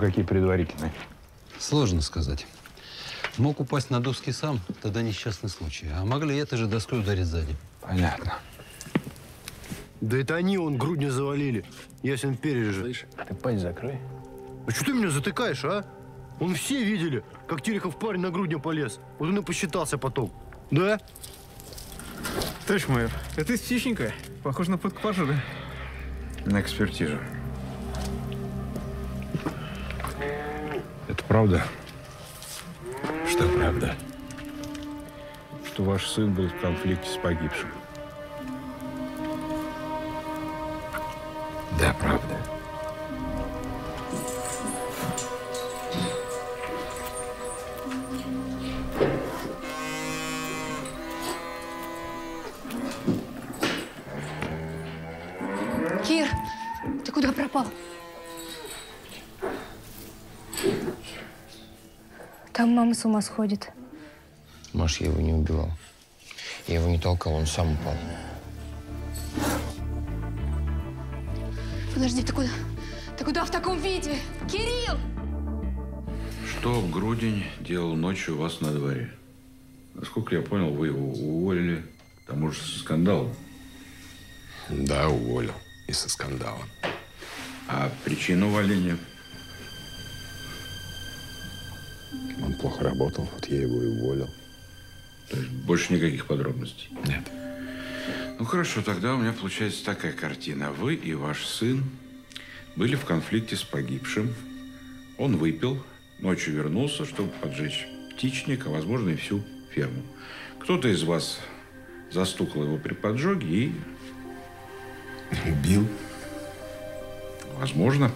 Какие предварительные? Сложно сказать. Мог упасть на доски сам, тогда несчастный случай. А могли этой же доской ударить сзади. Понятно. Да это они, он грудня завалили. Ясен перец же. Слышь, ты пасть закрой. А что ты меня затыкаешь, а? Он все видели, как Терехов парень на грудня полез. Вот он и посчитался потом. Да? Товарищ майор, это из птичника. Похоже на пытку пожары. На экспертизу. Правда? Что правда? Что ваш сын был в конфликте с погибшим. С ума сходит. Маш, я его не убивал. Я его не толкал, он сам упал. Подожди, ты куда? Ты куда в таком виде? Кирилл! Что Грудень делал ночью у вас на дворе? Насколько я понял, вы его уволили, к тому же со скандалом. Да, уволил. И со скандалом. А причина увольнения? Плохо работал, вот я его и уволил. То есть больше никаких подробностей? Нет. Ну хорошо, тогда у меня получается такая картина. Вы и ваш сын были в конфликте с погибшим. Он выпил, ночью вернулся, чтобы поджечь птичник, а возможно и всю ферму. Кто-то из вас застукал его при поджоге и... Убил? Возможно.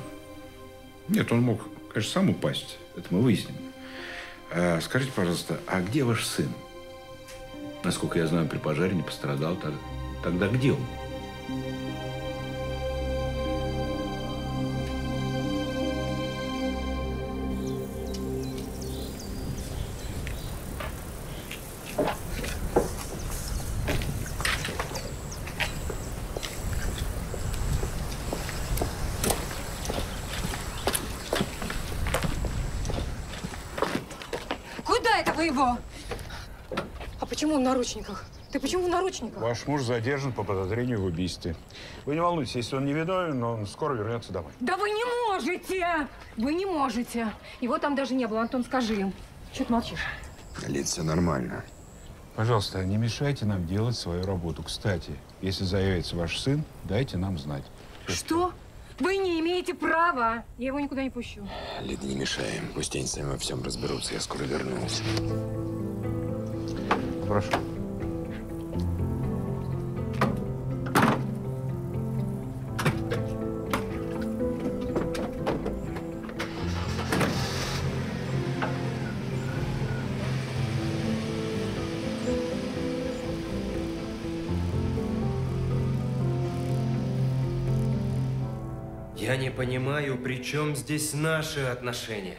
Нет, он мог, конечно, сам упасть. Это мы выясним. А, скажите, пожалуйста, а где ваш сын? Насколько я знаю, при пожаре не пострадал. Тогда, тогда где он? Наручниках? Ты почему в наручниках? Ваш муж задержан по подозрению в убийстве. Вы не волнуйтесь, если он не виновен, он скоро вернется домой. Да вы не можете! Вы не можете. Его там даже не было. Антон, скажи им. Чего ты молчишь? Лид, все нормально. Пожалуйста, не мешайте нам делать свою работу. Кстати, если заявится ваш сын, дайте нам знать. Что? Вы не имеете права. Я его никуда не пущу. Лид, не мешаем. Пусть они сами во всем разберутся. Я скоро вернусь. Прошу. Понимаю, при чем здесь наши отношения.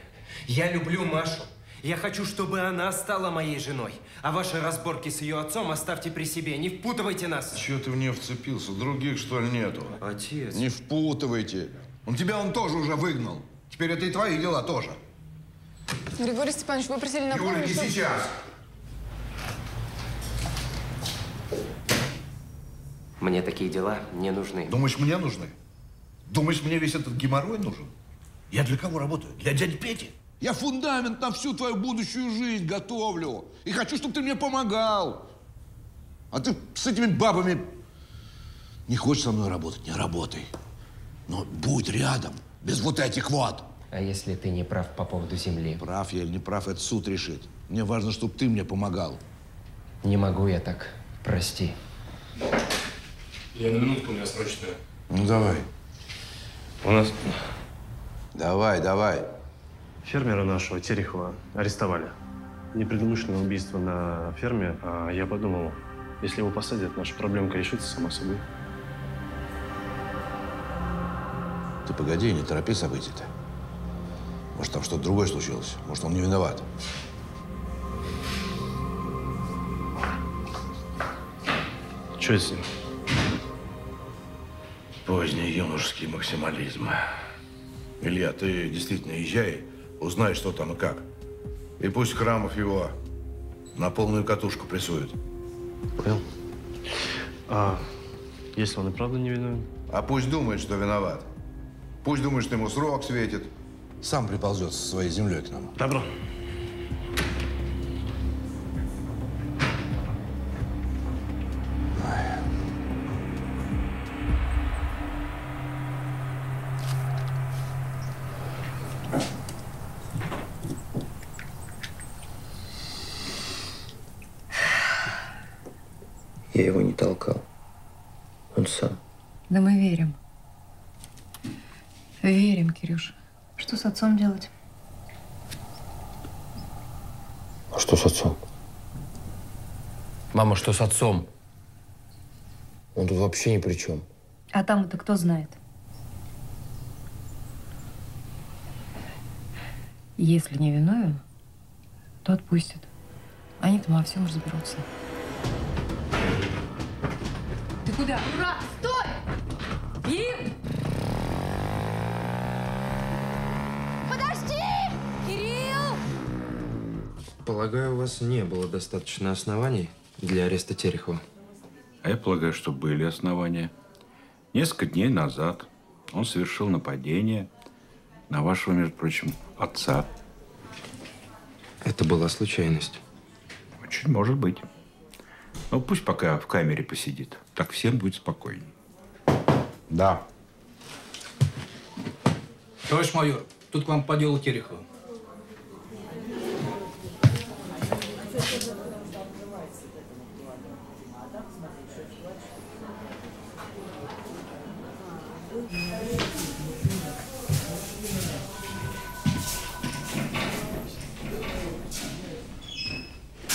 Я люблю Машу. Я хочу, чтобы она стала моей женой. А ваши разборки с ее отцом оставьте при себе. Не впутывайте нас. Чего ты в нее вцепился? Других, что ли, нету? Отец. Не впутывайте. Он тебя он тоже уже выгнал. Теперь это и твои дела тоже. Григорий Степанович, вы просили на Юля, помощь. не чтобы- сейчас. Мне такие дела не нужны. Думаешь, мне нужны? Думаешь, мне весь этот геморрой нужен? Я для кого работаю? Для дяди Пети? Я фундамент на всю твою будущую жизнь готовлю. И хочу, чтобы ты мне помогал. А ты с этими бабами не хочешь со мной работать? Не работай. Но будь рядом, без вот этих вот. А если ты не прав по поводу земли? Прав я или не прав, это суд решит. Мне важно, чтобы ты мне помогал. Не могу я так. Прости. Я на минутку, у меня срочно. Ну, давай. У нас... Давай, давай. Фермера нашего, Терехова, арестовали. Непредумышленное убийство на ферме. А я подумал, если его посадят, наша проблемка решится сама собой. Ты погоди, не торопи события-то. Может, там что-то другое случилось. Может, он не виноват. Что с ним? Поздний юношеский максимализм. Илья, ты действительно езжай, узнай, что там и как. И пусть Храмов его на полную катушку прессует. Понял. А если он и правда не виновен? А пусть думает, что виноват. Пусть думает, что ему срок светит. сам приползет со своей землей к нам. Добро. С отцом делать? А что с отцом? Мама, что с отцом? Он тут вообще ни при чем. А там это кто знает? Если не виновен, то отпустят. Они там во всем разберутся. Ты куда? Ура! Стой! Кирилл! Подожди! Кирилл! Полагаю, у вас не было достаточно оснований для ареста Терехова. А я полагаю, что были основания. Несколько дней назад он совершил нападение на вашего, между прочим, отца. Это была случайность. Очень может быть. Но пусть пока в камере посидит. Так всем будет спокойней. Да. Товарищ майор, тут к вам по делу Терехова.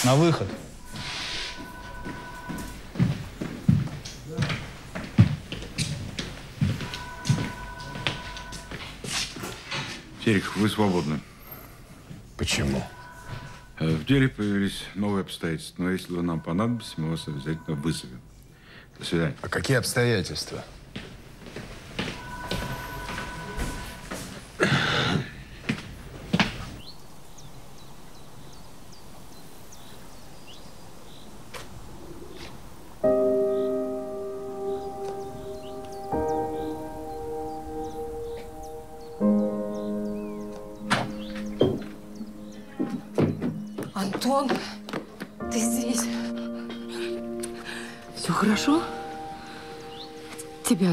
На выход. Терехов, вы свободны. Почему? Э, В деле появились новые обстоятельства. Но если вы нам понадобитесь, мы вас обязательно вызовем. До свидания. А какие обстоятельства?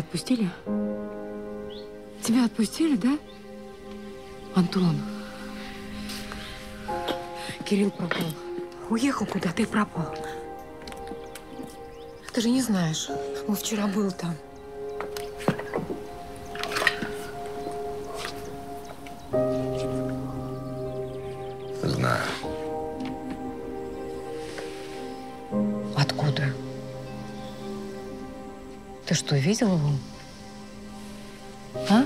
Отпустили? Тебя отпустили, да? Антон. Кирилл пропал. Уехал куда-то и пропал. Ты же не знаешь. Он вчера был там. Что, видел его? А?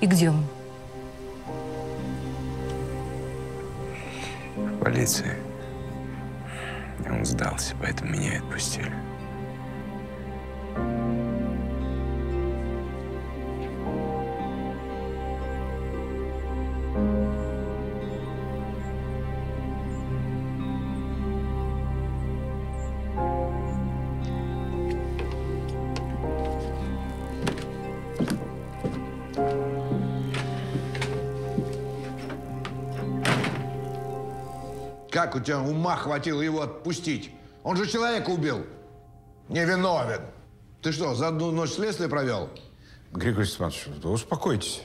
И где он? Как у тебя ума хватило его отпустить? Он же человека убил. Невиновен. Ты что, за одну ночь следствие провел? Григорий Степанович, вы успокойтесь.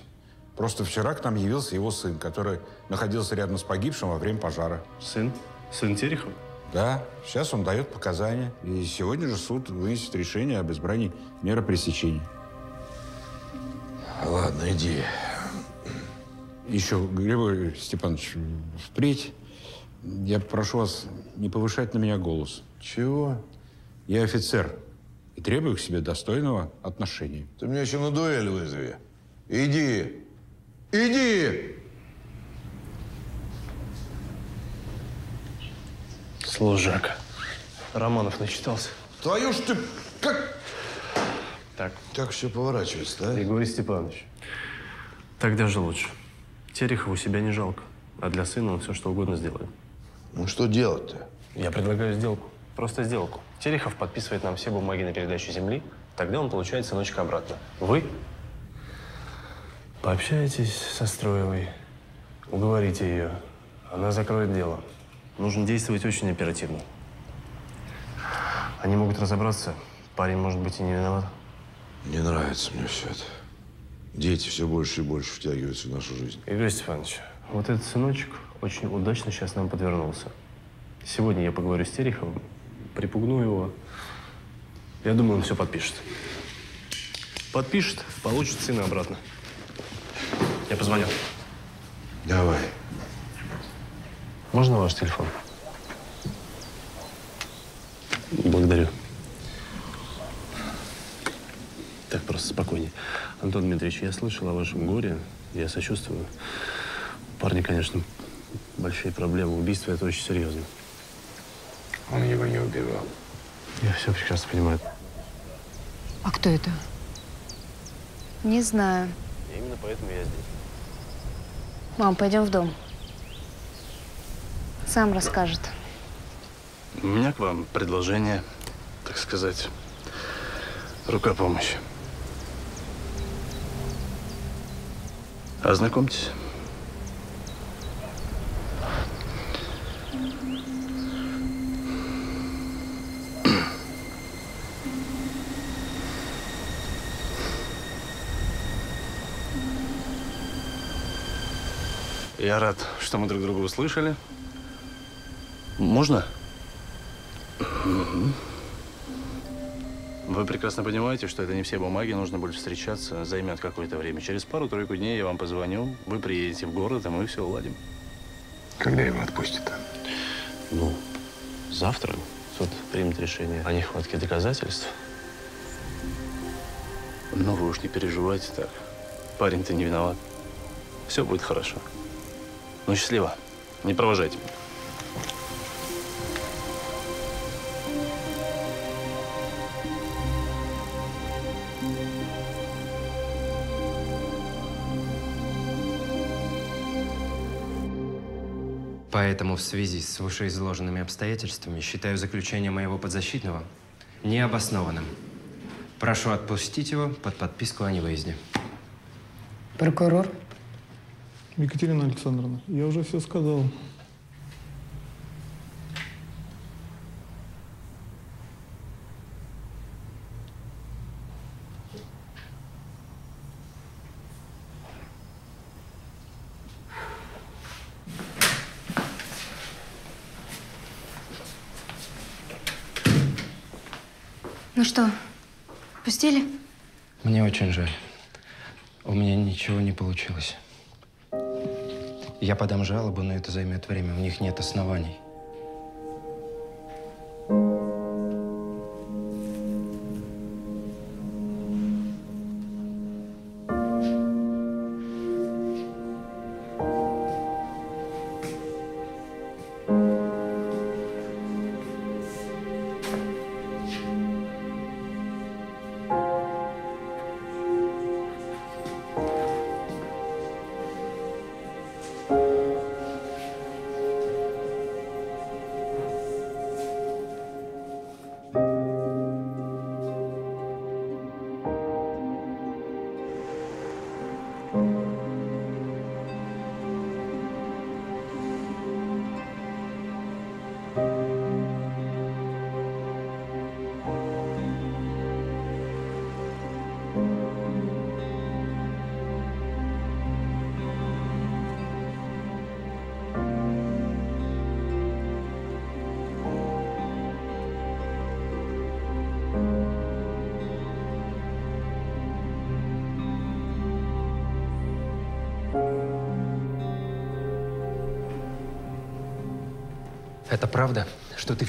Просто вчера к нам явился его сын, который находился рядом с погибшим во время пожара. Сын? Сын Терехова? Да, сейчас он дает показания. И сегодня же суд вынесет решение об избрании меры пресечения. Ладно, иди. Еще, Григорий Степанович, впредь я прошу вас не повышать на меня голос. Чего? Я офицер и требую к себе достойного отношения. Ты меня еще на дуэль вызови. Иди. Иди! Служака. Романов начитался. Твою ж ты... Как? Так. Как все поворачивается, да? Григорий Степанович. Так даже лучше. Терехову себя не жалко. А для сына он все что угодно сделает. Ну что делать-то? Я предлагаю сделку. Просто сделку. Терехов подписывает нам все бумаги на передачу земли, тогда он получает сыночка обратно. Вы Пообщайтесь со Строевой, уговорите ее. Она закроет дело. Нужно действовать очень оперативно. Они могут разобраться. Парень, может быть, и не виноват. Не нравится мне все это. Дети все больше и больше втягиваются в нашу жизнь. Игорь Степанович, вот этот сыночек очень удачно сейчас нам подвернулся. Сегодня я поговорю с Тереховым, припугну его. Я думаю, он все подпишет. Подпишет, получит сына обратно. Я позвоню. Давай. Можно ваш телефон? Благодарю. Так, просто спокойнее. Антон Дмитриевич, я слышал о вашем горе. Я сочувствую. У парня, конечно, большие проблемы. Убийство – это очень серьезно. Он его не убивал. Я все прекрасно понимаю. А кто это? Не знаю. Именно поэтому я здесь. Мам, пойдем в дом. Сам расскажет. У меня к вам предложение, так сказать, рука помощи. Ознакомьтесь. Я рад, что мы друг друга услышали. Можно? Вы прекрасно понимаете, что это не все бумаги, нужно будет встречаться, займет какое-то время. Через пару-тройку дней я вам позвоню, вы приедете в город, и мы все уладим. Когда его отпустят? Ну, завтра суд примет решение о нехватке доказательств. Но вы уж не переживайте так. Парень-то не виноват. Все будет хорошо. Ну, счастливо. Не провожайте. Поэтому в связи с вышеизложенными обстоятельствами считаю заключение моего подзащитного необоснованным. Прошу отпустить его под подписку о невыезде. Прокурор? Екатерина Александровна, я уже все сказал. Ну что, пустили? Мне очень жаль. У меня ничего не получилось. Я подам жалобу, но это займет время. У них нет оснований.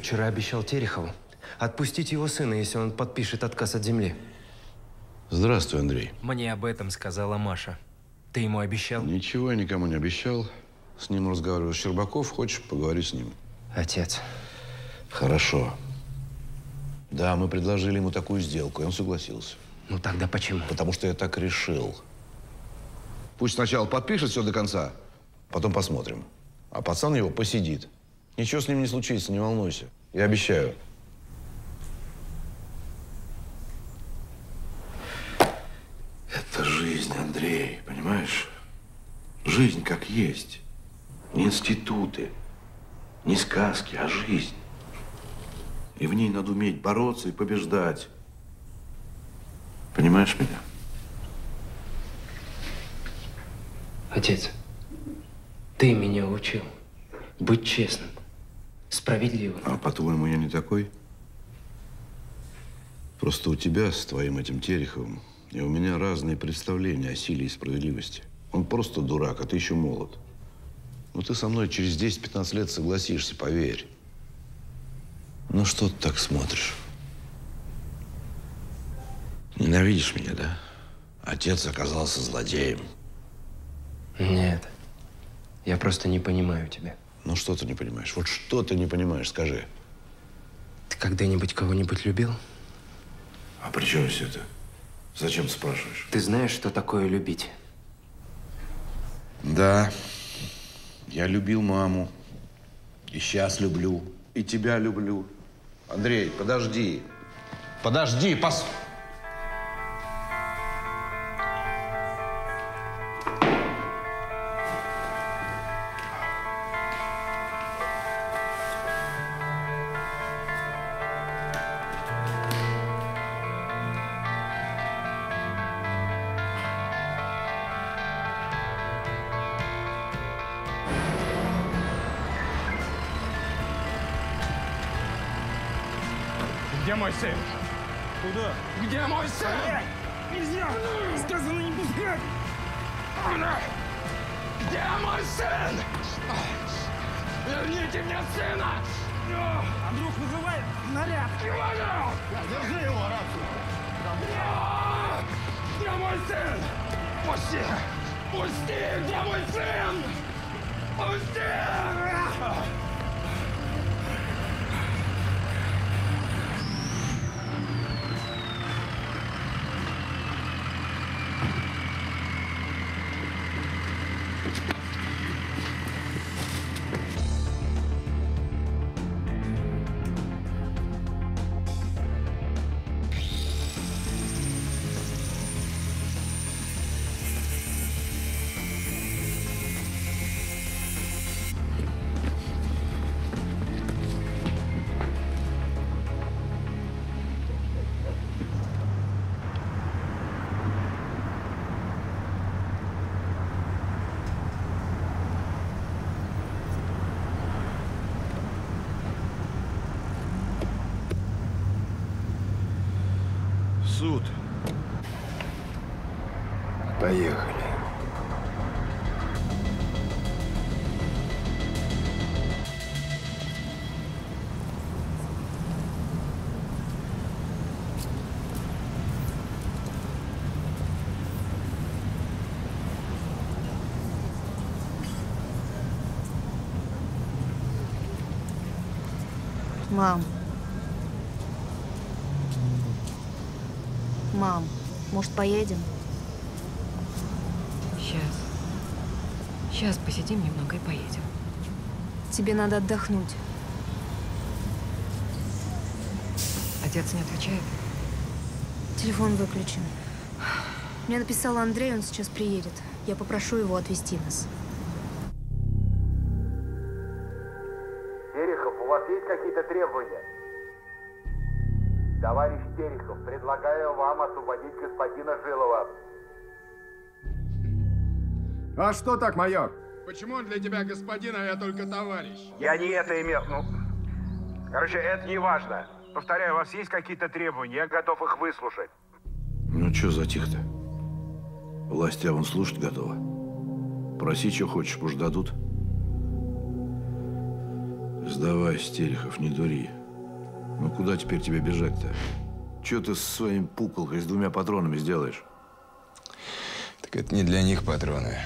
Вчера обещал Терехову отпустить его сына, если он подпишет отказ от земли? Здравствуй, Андрей. Мне об этом сказала Маша. Ты ему обещал? Ничего я никому не обещал. С ним разговаривал Щербаков. Хочешь, поговори с ним. Отец. Хорошо. Да, мы предложили ему такую сделку, и он согласился. Ну тогда почему? Потому что я так решил. Пусть сначала подпишет все до конца, потом посмотрим. А пацан его посидит. Ничего с ним не случится, не волнуйся. Я обещаю. Это жизнь, Андрей, понимаешь? есть. Не институты, не сказки, а жизнь. И в ней надо уметь бороться и побеждать. Понимаешь меня? Отец, ты меня учил быть честным, справедливым. А по-твоему, я не такой? Просто у тебя с твоим этим Тереховым и у меня разные представления о силе и справедливости. Он просто дурак, а ты еще молод. Ну ты со мной через 10-15 лет согласишься, поверь. Ну что ты так смотришь? Ненавидишь меня, да? Отец оказался злодеем. Нет, я просто не понимаю тебя. Ну что ты не понимаешь? Вот что ты не понимаешь, скажи. Ты когда-нибудь кого-нибудь любил? А при чем все это? Зачем спрашиваешь? Ты знаешь, что такое любить? Да, я любил маму. И сейчас люблю. И тебя люблю. Андрей, подожди. Подожди, пос... Мам. Мам, может, поедем? Сейчас. Сейчас посидим немного и поедем. Тебе надо отдохнуть. Отец не отвечает? Телефон выключен. Мне написал Андрей, он сейчас приедет. Я попрошу его отвезти нас. Вам освободить господина Жилова. А что так, майор? Почему он для тебя господин, а я только товарищ? Я не это имел. Ну, короче, это не важно. Повторяю, у вас есть какие-то требования, я готов их выслушать. Ну, что затих-то? Власть тебя вон слушать готова. Проси, что хочешь, может, дадут. Сдавайся, Терехов, не дури. Ну, куда теперь тебе бежать-то? Что ты со своим пуколкой с двумя патронами сделаешь? Так это не для них патроны.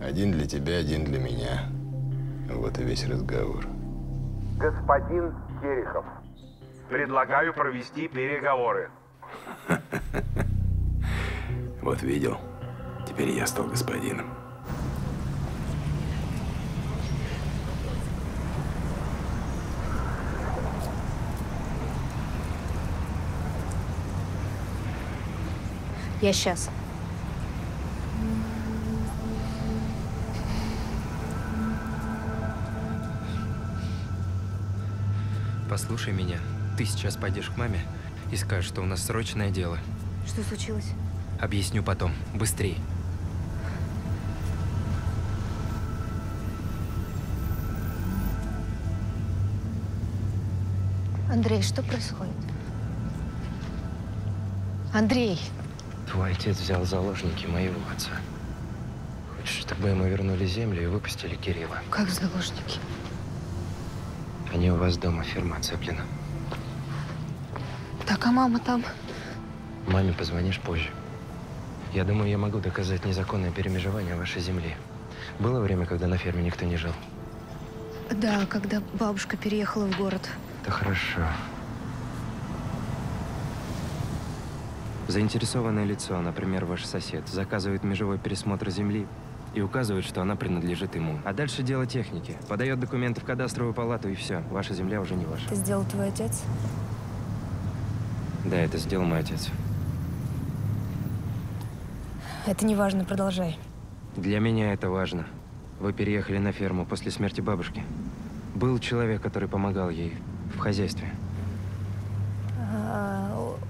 Один для тебя, один для меня. Вот и весь разговор. Господин Терехов. Предлагаю провести переговоры. Вот видел. Теперь я стал господином. Я сейчас. Послушай меня. Ты сейчас пойдешь к маме и скажешь, что у нас срочное дело. Что случилось? Объясню потом. Быстрее. Андрей, что происходит? Андрей! Твой отец взял заложники моего отца. Хочешь, чтобы ему вернули землю и выпустили Кирилла? как заложники? Они у вас дома, ферма оцеплена. Так, а мама там? Маме позвонишь позже. Я думаю, я могу доказать незаконное перемежевание вашей земли. Было время, когда на ферме никто не жил. Да, когда бабушка переехала в город. Это хорошо. Заинтересованное лицо, например, ваш сосед, заказывает межевой пересмотр земли и указывает, что она принадлежит ему. А дальше дело техники. Подает документы в кадастровую палату и все. Ваша земля уже не ваша. Это сделал твой отец? Да, это сделал мой отец. Это не важно, продолжай. Для меня это важно. Вы переехали на ферму после смерти бабушки. Был человек, который помогал ей в хозяйстве.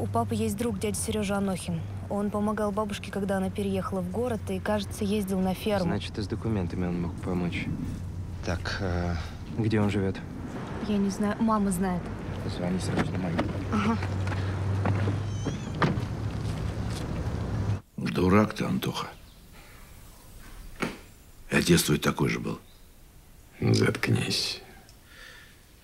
У папы есть друг, дядя Сережа Анохин. Он помогал бабушке, когда она переехала в город и, кажется, ездил на ферму. Значит, и с документами он мог помочь. Так, а где он живет? Я не знаю, мама знает. Позвони срочно маме. Ага. Дурак ты, Антоха. И отец твой такой же был. Заткнись.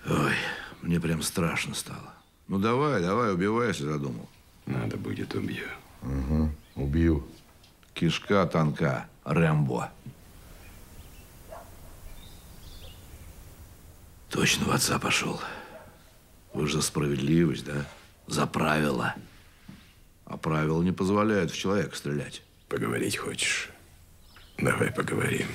Ой, мне прям страшно стало. Ну давай, давай, убивай, если задумал. Надо будет, убью. Угу, убью. Кишка тонка, Рэмбо. Точно в отца пошел. Вы же за справедливость, да? За правила. А правила не позволяют в человека стрелять. Поговорить хочешь? Давай поговорим.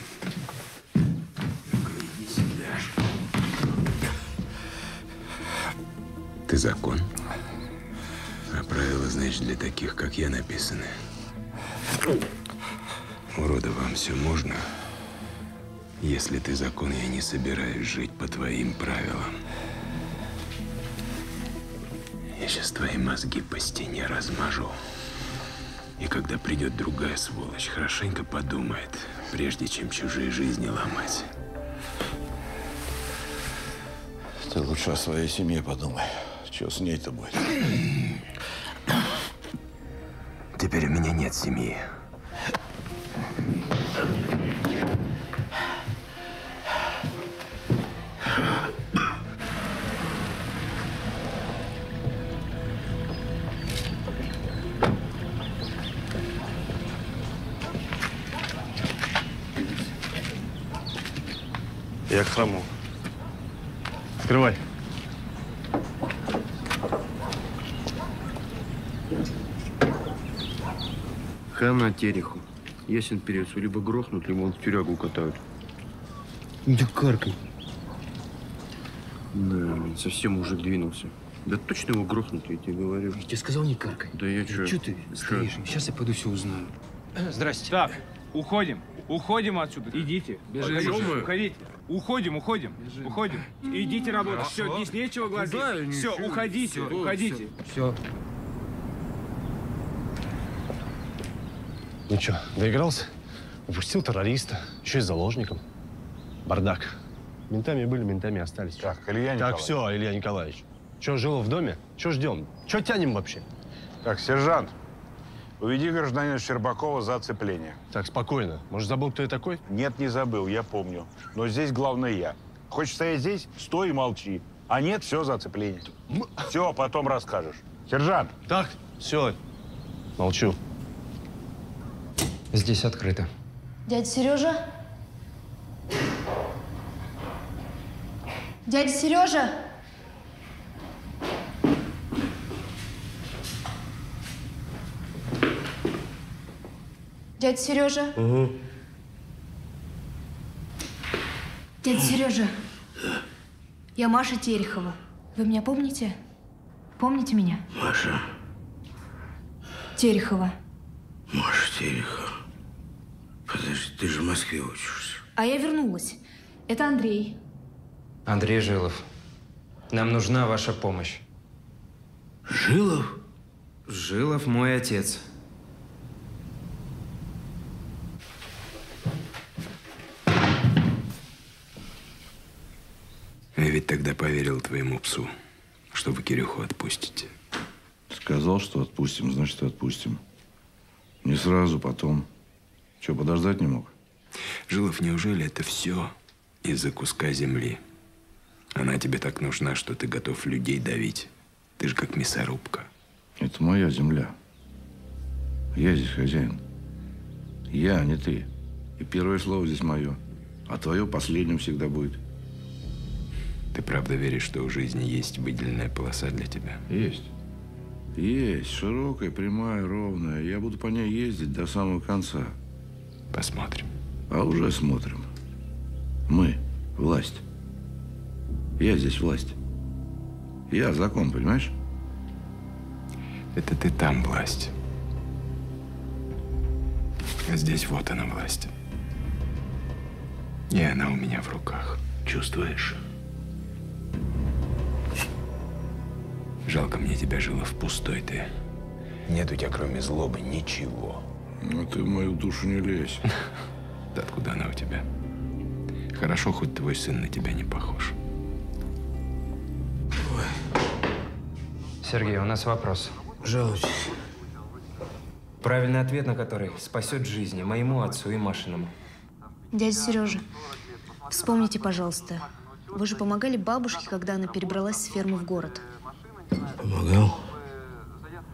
Ты закон. А правила, значит, для таких, как я, написаны. Урода вам все можно. Если ты закон, я не собираюсь жить по твоим правилам. Я сейчас твои мозги по стене размажу. И когда придет другая сволочь, хорошенько подумает, прежде чем чужие жизни ломать. Ты лучше о своей семье подумай. Что с ней-то будет? Теперь у меня нет семьи. Я к храму. Открывай. Хана Тереху. Ясен перец. Либо грохнут, либо он в тюрягу катают. Да каркай. Да, совсем мужик двинулся. Да точно его грохнут, я тебе говорю. Я тебе сказал, не каркай. Да я что? Че ты стоишь? Сейчас я пойду все узнаю. Здрасте. Так, уходим. Уходим отсюда. Идите. Бежим. Мы. Уходите. Уходим, уходим. Уходим. Идите работать. Все, здесь нечего глазеть. Все, уходите, уходите. Все. Ну что, доигрался? Упустил террориста, еще и заложником. Бардак. Ментами были, ментами остались. Так, Илья Так, Николаевич. все, Илья Николаевич. Че, жил в доме? Че ждем? Че тянем вообще? Так, сержант, уведи гражданина Щербакова за оцепление. Так, спокойно. Может, забыл, кто я такой? Нет, не забыл, я помню. Но здесь главное я. Хочешь стоять здесь? Стой и молчи. А нет, все за оцепление. Все, потом расскажешь. Сержант! Так, все. Молчу. Здесь открыто. Дядя Сережа? Дядя Сережа? Дядя Сережа? Угу. Дядя Сережа. Я Маша Терехова. Вы меня помните? Помните меня? Маша, Терехова. Маша Терехова. Ты же в Москве учишься. А я вернулась. Это Андрей. Андрей Жилов. Нам нужна ваша помощь. Жилов? Жилов мой отец. Я ведь тогда поверил твоему псу, что вы Кирюху отпустите. Сказал, что отпустим, значит, отпустим. Не сразу, потом. Что, подождать не мог? Жилов, неужели это все из-за куска земли? Она тебе так нужна, что ты готов людей давить. Ты же как мясорубка. Это моя земля. Я здесь хозяин. Я, а не ты. И первое слово здесь мое. А твое последним всегда будет. Ты правда веришь, что у жизни есть выделенная полоса для тебя? Есть. Есть. Широкая, прямая, ровная. Я буду по ней ездить до самого конца. Посмотрим. А уже смотрим. Мы – власть. Я здесь власть. Я закон, понимаешь? Это ты там власть. А здесь вот она власть. И она у меня в руках. Чувствуешь? Жалко мне тебя, Жилов, пустой ты. Нет у тебя, кроме злобы, ничего. Ну, ты в мою душу не лезь. Да откуда она у тебя? Хорошо, хоть твой сын на тебя не похож. Сергей, у нас вопрос. Жалуйтесь. Правильный ответ на который спасет жизни моему отцу и Машиному. Дядя Сережа, вспомните, пожалуйста, вы же помогали бабушке, когда она перебралась с фермы в город. Помогал?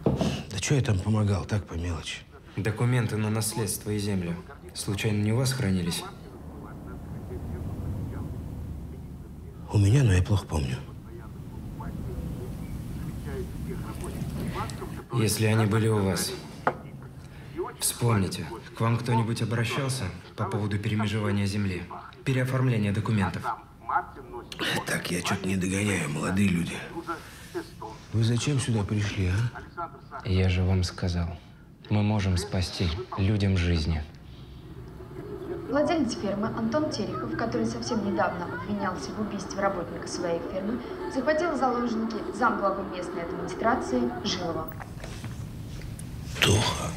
Да что я там помогал, так по мелочи. Документы на наследство и землю случайно не у вас хранились? У меня, но я плохо помню. Если они были у вас, вспомните, к вам кто-нибудь обращался по поводу перемежевания земли, переоформления документов? Так, я что-то не догоняю, молодые люди. Вы зачем сюда пришли, а? Я же вам сказал, мы можем спасти людям жизни. Владелец фермы Антон Терехов, который совсем недавно обвинялся в убийстве работника своей фермы, захватил в заложники замглавы местной администрации Жилова. Туха.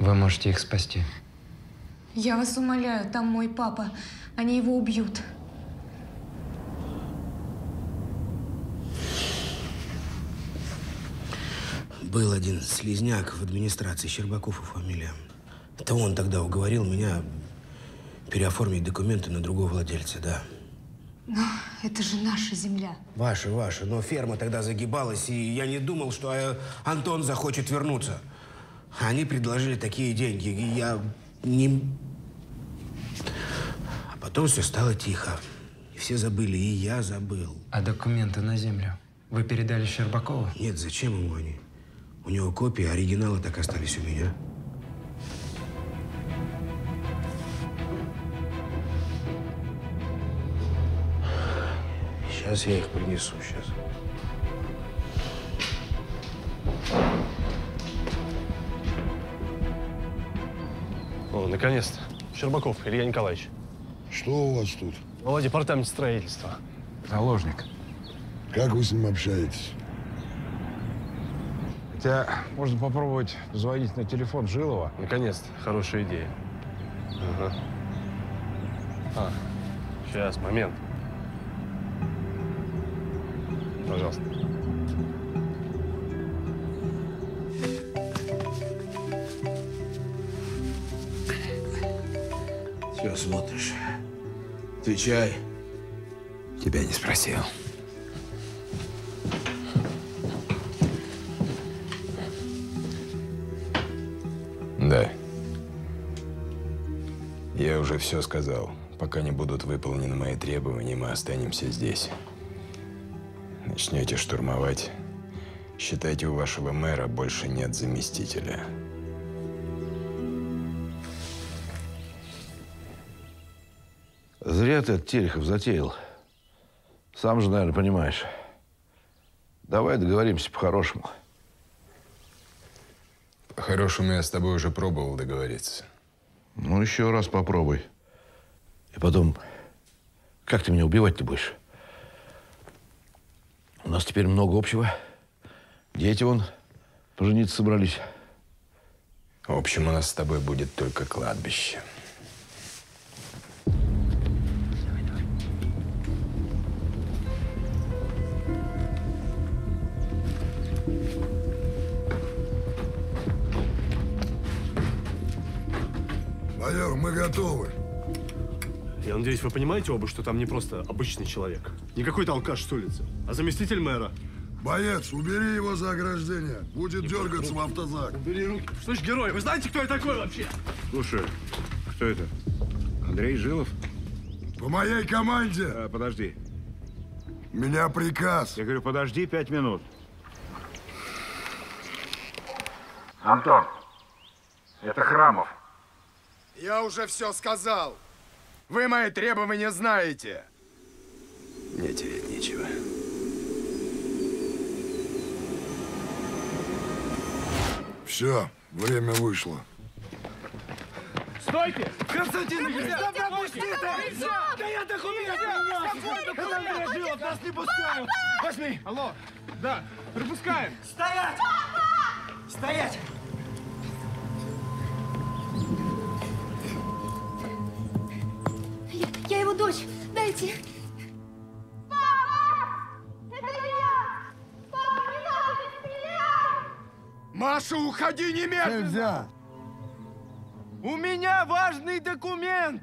Вы можете их спасти. Я вас умоляю, там мой папа. Они его убьют. Был один слезняк в администрации, Щербаков и фамилия. Это он тогда уговорил меня переоформить документы на другого владельца, да. Но это же наша земля. Ваша, ваша. Но ферма тогда загибалась, и я не думал, что э, Антон захочет вернуться. Они предложили такие деньги, и я не... А потом все стало тихо. И все забыли, и я забыл. А документы на землю вы передали Щербакову? Нет, зачем ему они? У него копии, оригиналы так остались у меня. Сейчас я их принесу, сейчас. О, наконец-то. Щербаков Илья Николаевич. Что у вас тут? Глава департамент строительства. Заложник. Как вы с ним общаетесь? Хотя можно попробовать позвонить на телефон Жилова. Наконец-то. Хорошая идея. Ага. А, сейчас, момент. Пожалуйста. Все смотришь. Отвечай. Тебя не спросил. Уже все сказал. Пока не будут выполнены мои требования, мы останемся здесь. Начнете штурмовать. Считайте, у вашего мэра больше нет заместителя. Зря ты этот Терехов затеял. Сам же, наверное, понимаешь. Давай договоримся по-хорошему. По-хорошему, я с тобой уже пробовал договориться. Ну, еще раз попробуй. И потом, как ты меня убивать-то будешь? У нас теперь много общего. Дети вон пожениться собрались. В общем, у нас с тобой будет только кладбище. Готовы. Я надеюсь, вы понимаете оба, что там не просто обычный человек. Не какой-то алкаш с улицы, а заместитель мэра. Боец, убери его за ограждение. Будет дергаться в автозак. Убери руки. Слышь, герой, вы знаете, кто я такой вообще? Слушай, кто это? Андрей Жилов? По моей команде. А, подожди. У меня приказ. Я говорю, подожди пять минут. Антон, это Храмов. Я уже все сказал. Вы мои требования знаете. Мне терять нечего. Все, время вышло. Стойте! Константин стойте! пропусти ты! Да я документы принес! Это Андрей Жилов, нас не пускают! Возьми! Алло, да, пропускаем. Стоять! Стоять! Я, я его дочь. Дайте. Маша, уходи немедленно! Нельзя. У меня важный документ!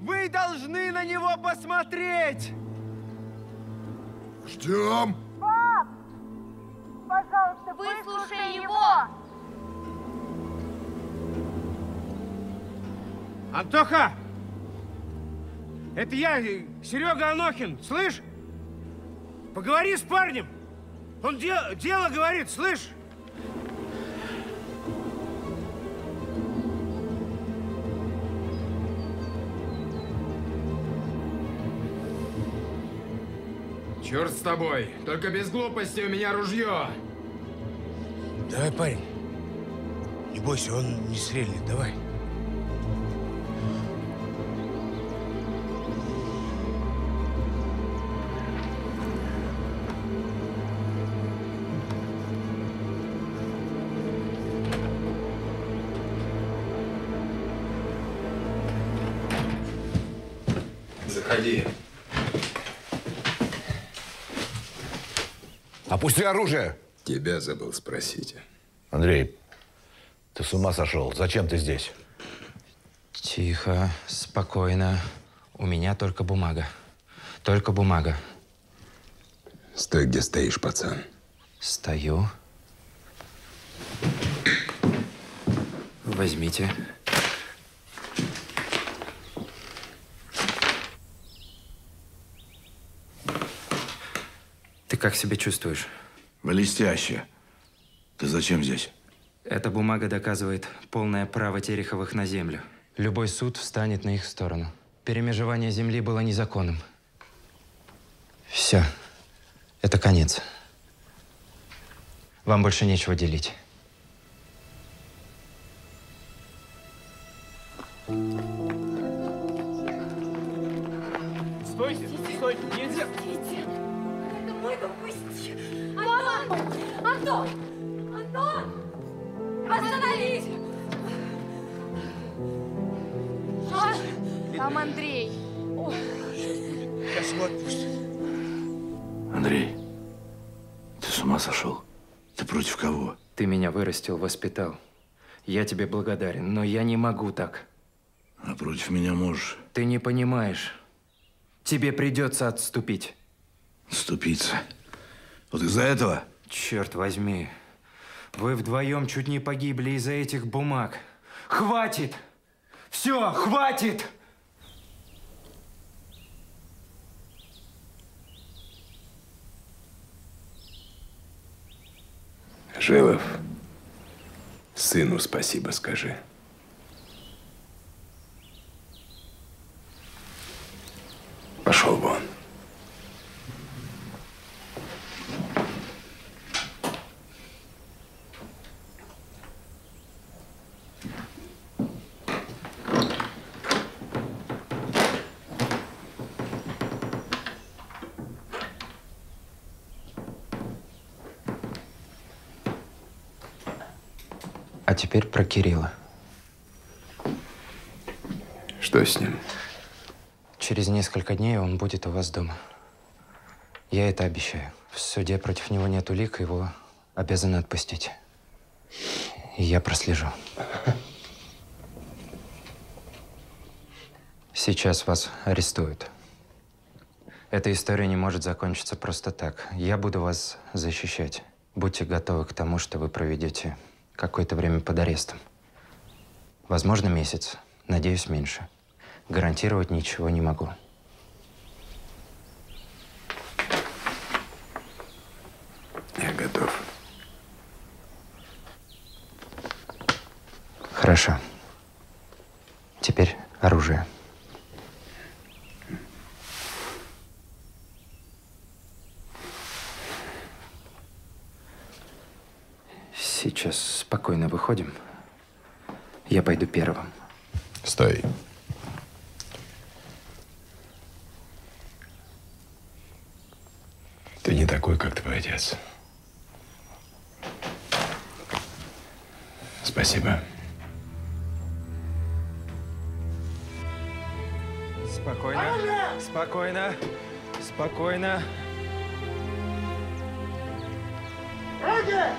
Вы должны на него посмотреть! Ждем. Пап! Пожалуйста, выслушай его! Антоха! Это я, Серега Анохин, слышь? Поговори с парнем. Он де- дело говорит, слышь? Черт с тобой, только без глупости у меня ружье. Давай, парень. Не бойся, он не стрельнет. Давай. Опусти оружие! Тебя забыл спросить. Андрей, ты с ума сошел? Зачем ты здесь? Тихо, спокойно. У меня только бумага. Только бумага. Стой, где стоишь, пацан. Стою. Возьмите. Ты как себя чувствуешь? Блестяще. Ты зачем здесь? Эта бумага доказывает полное право Тереховых на землю. Любой суд встанет на их сторону. Перемежевание земли было незаконным. Все. Это конец. Вам больше нечего делить. Стойте, стойте, нельзя. Пусти. Антон! Антон! Антон! Остановись! Там Андрей. Сейчас его отпустят. Андрей, ты с ума сошел? Ты против кого? Ты меня вырастил, воспитал. Я тебе благодарен, но я не могу так. А против меня можешь Ты не понимаешь. Тебе придется отступить. вступиться. Вот из-за этого? Черт возьми. Вы вдвоем чуть не погибли из-за этих бумаг. Хватит! Все, хватит! Жилов, сыну спасибо скажи. Пошел вон. Теперь про Кирилла. Что с ним? Через несколько дней он будет у вас дома. Я это обещаю. В суде против него нет улик, его обязаны отпустить. И я прослежу. Сейчас вас арестуют. Эта история не может закончиться просто так. Я буду вас защищать. Будьте готовы к тому, что вы проведете какое-то время под арестом. Возможно, месяц. Надеюсь, меньше. Гарантировать ничего не могу. Я готов. Хорошо. Теперь оружие. Сейчас спокойно выходим. Я пойду первым. Стой. Ты не такой, как твой отец. Спасибо. Спокойно. Спокойно. Спокойно. Стой,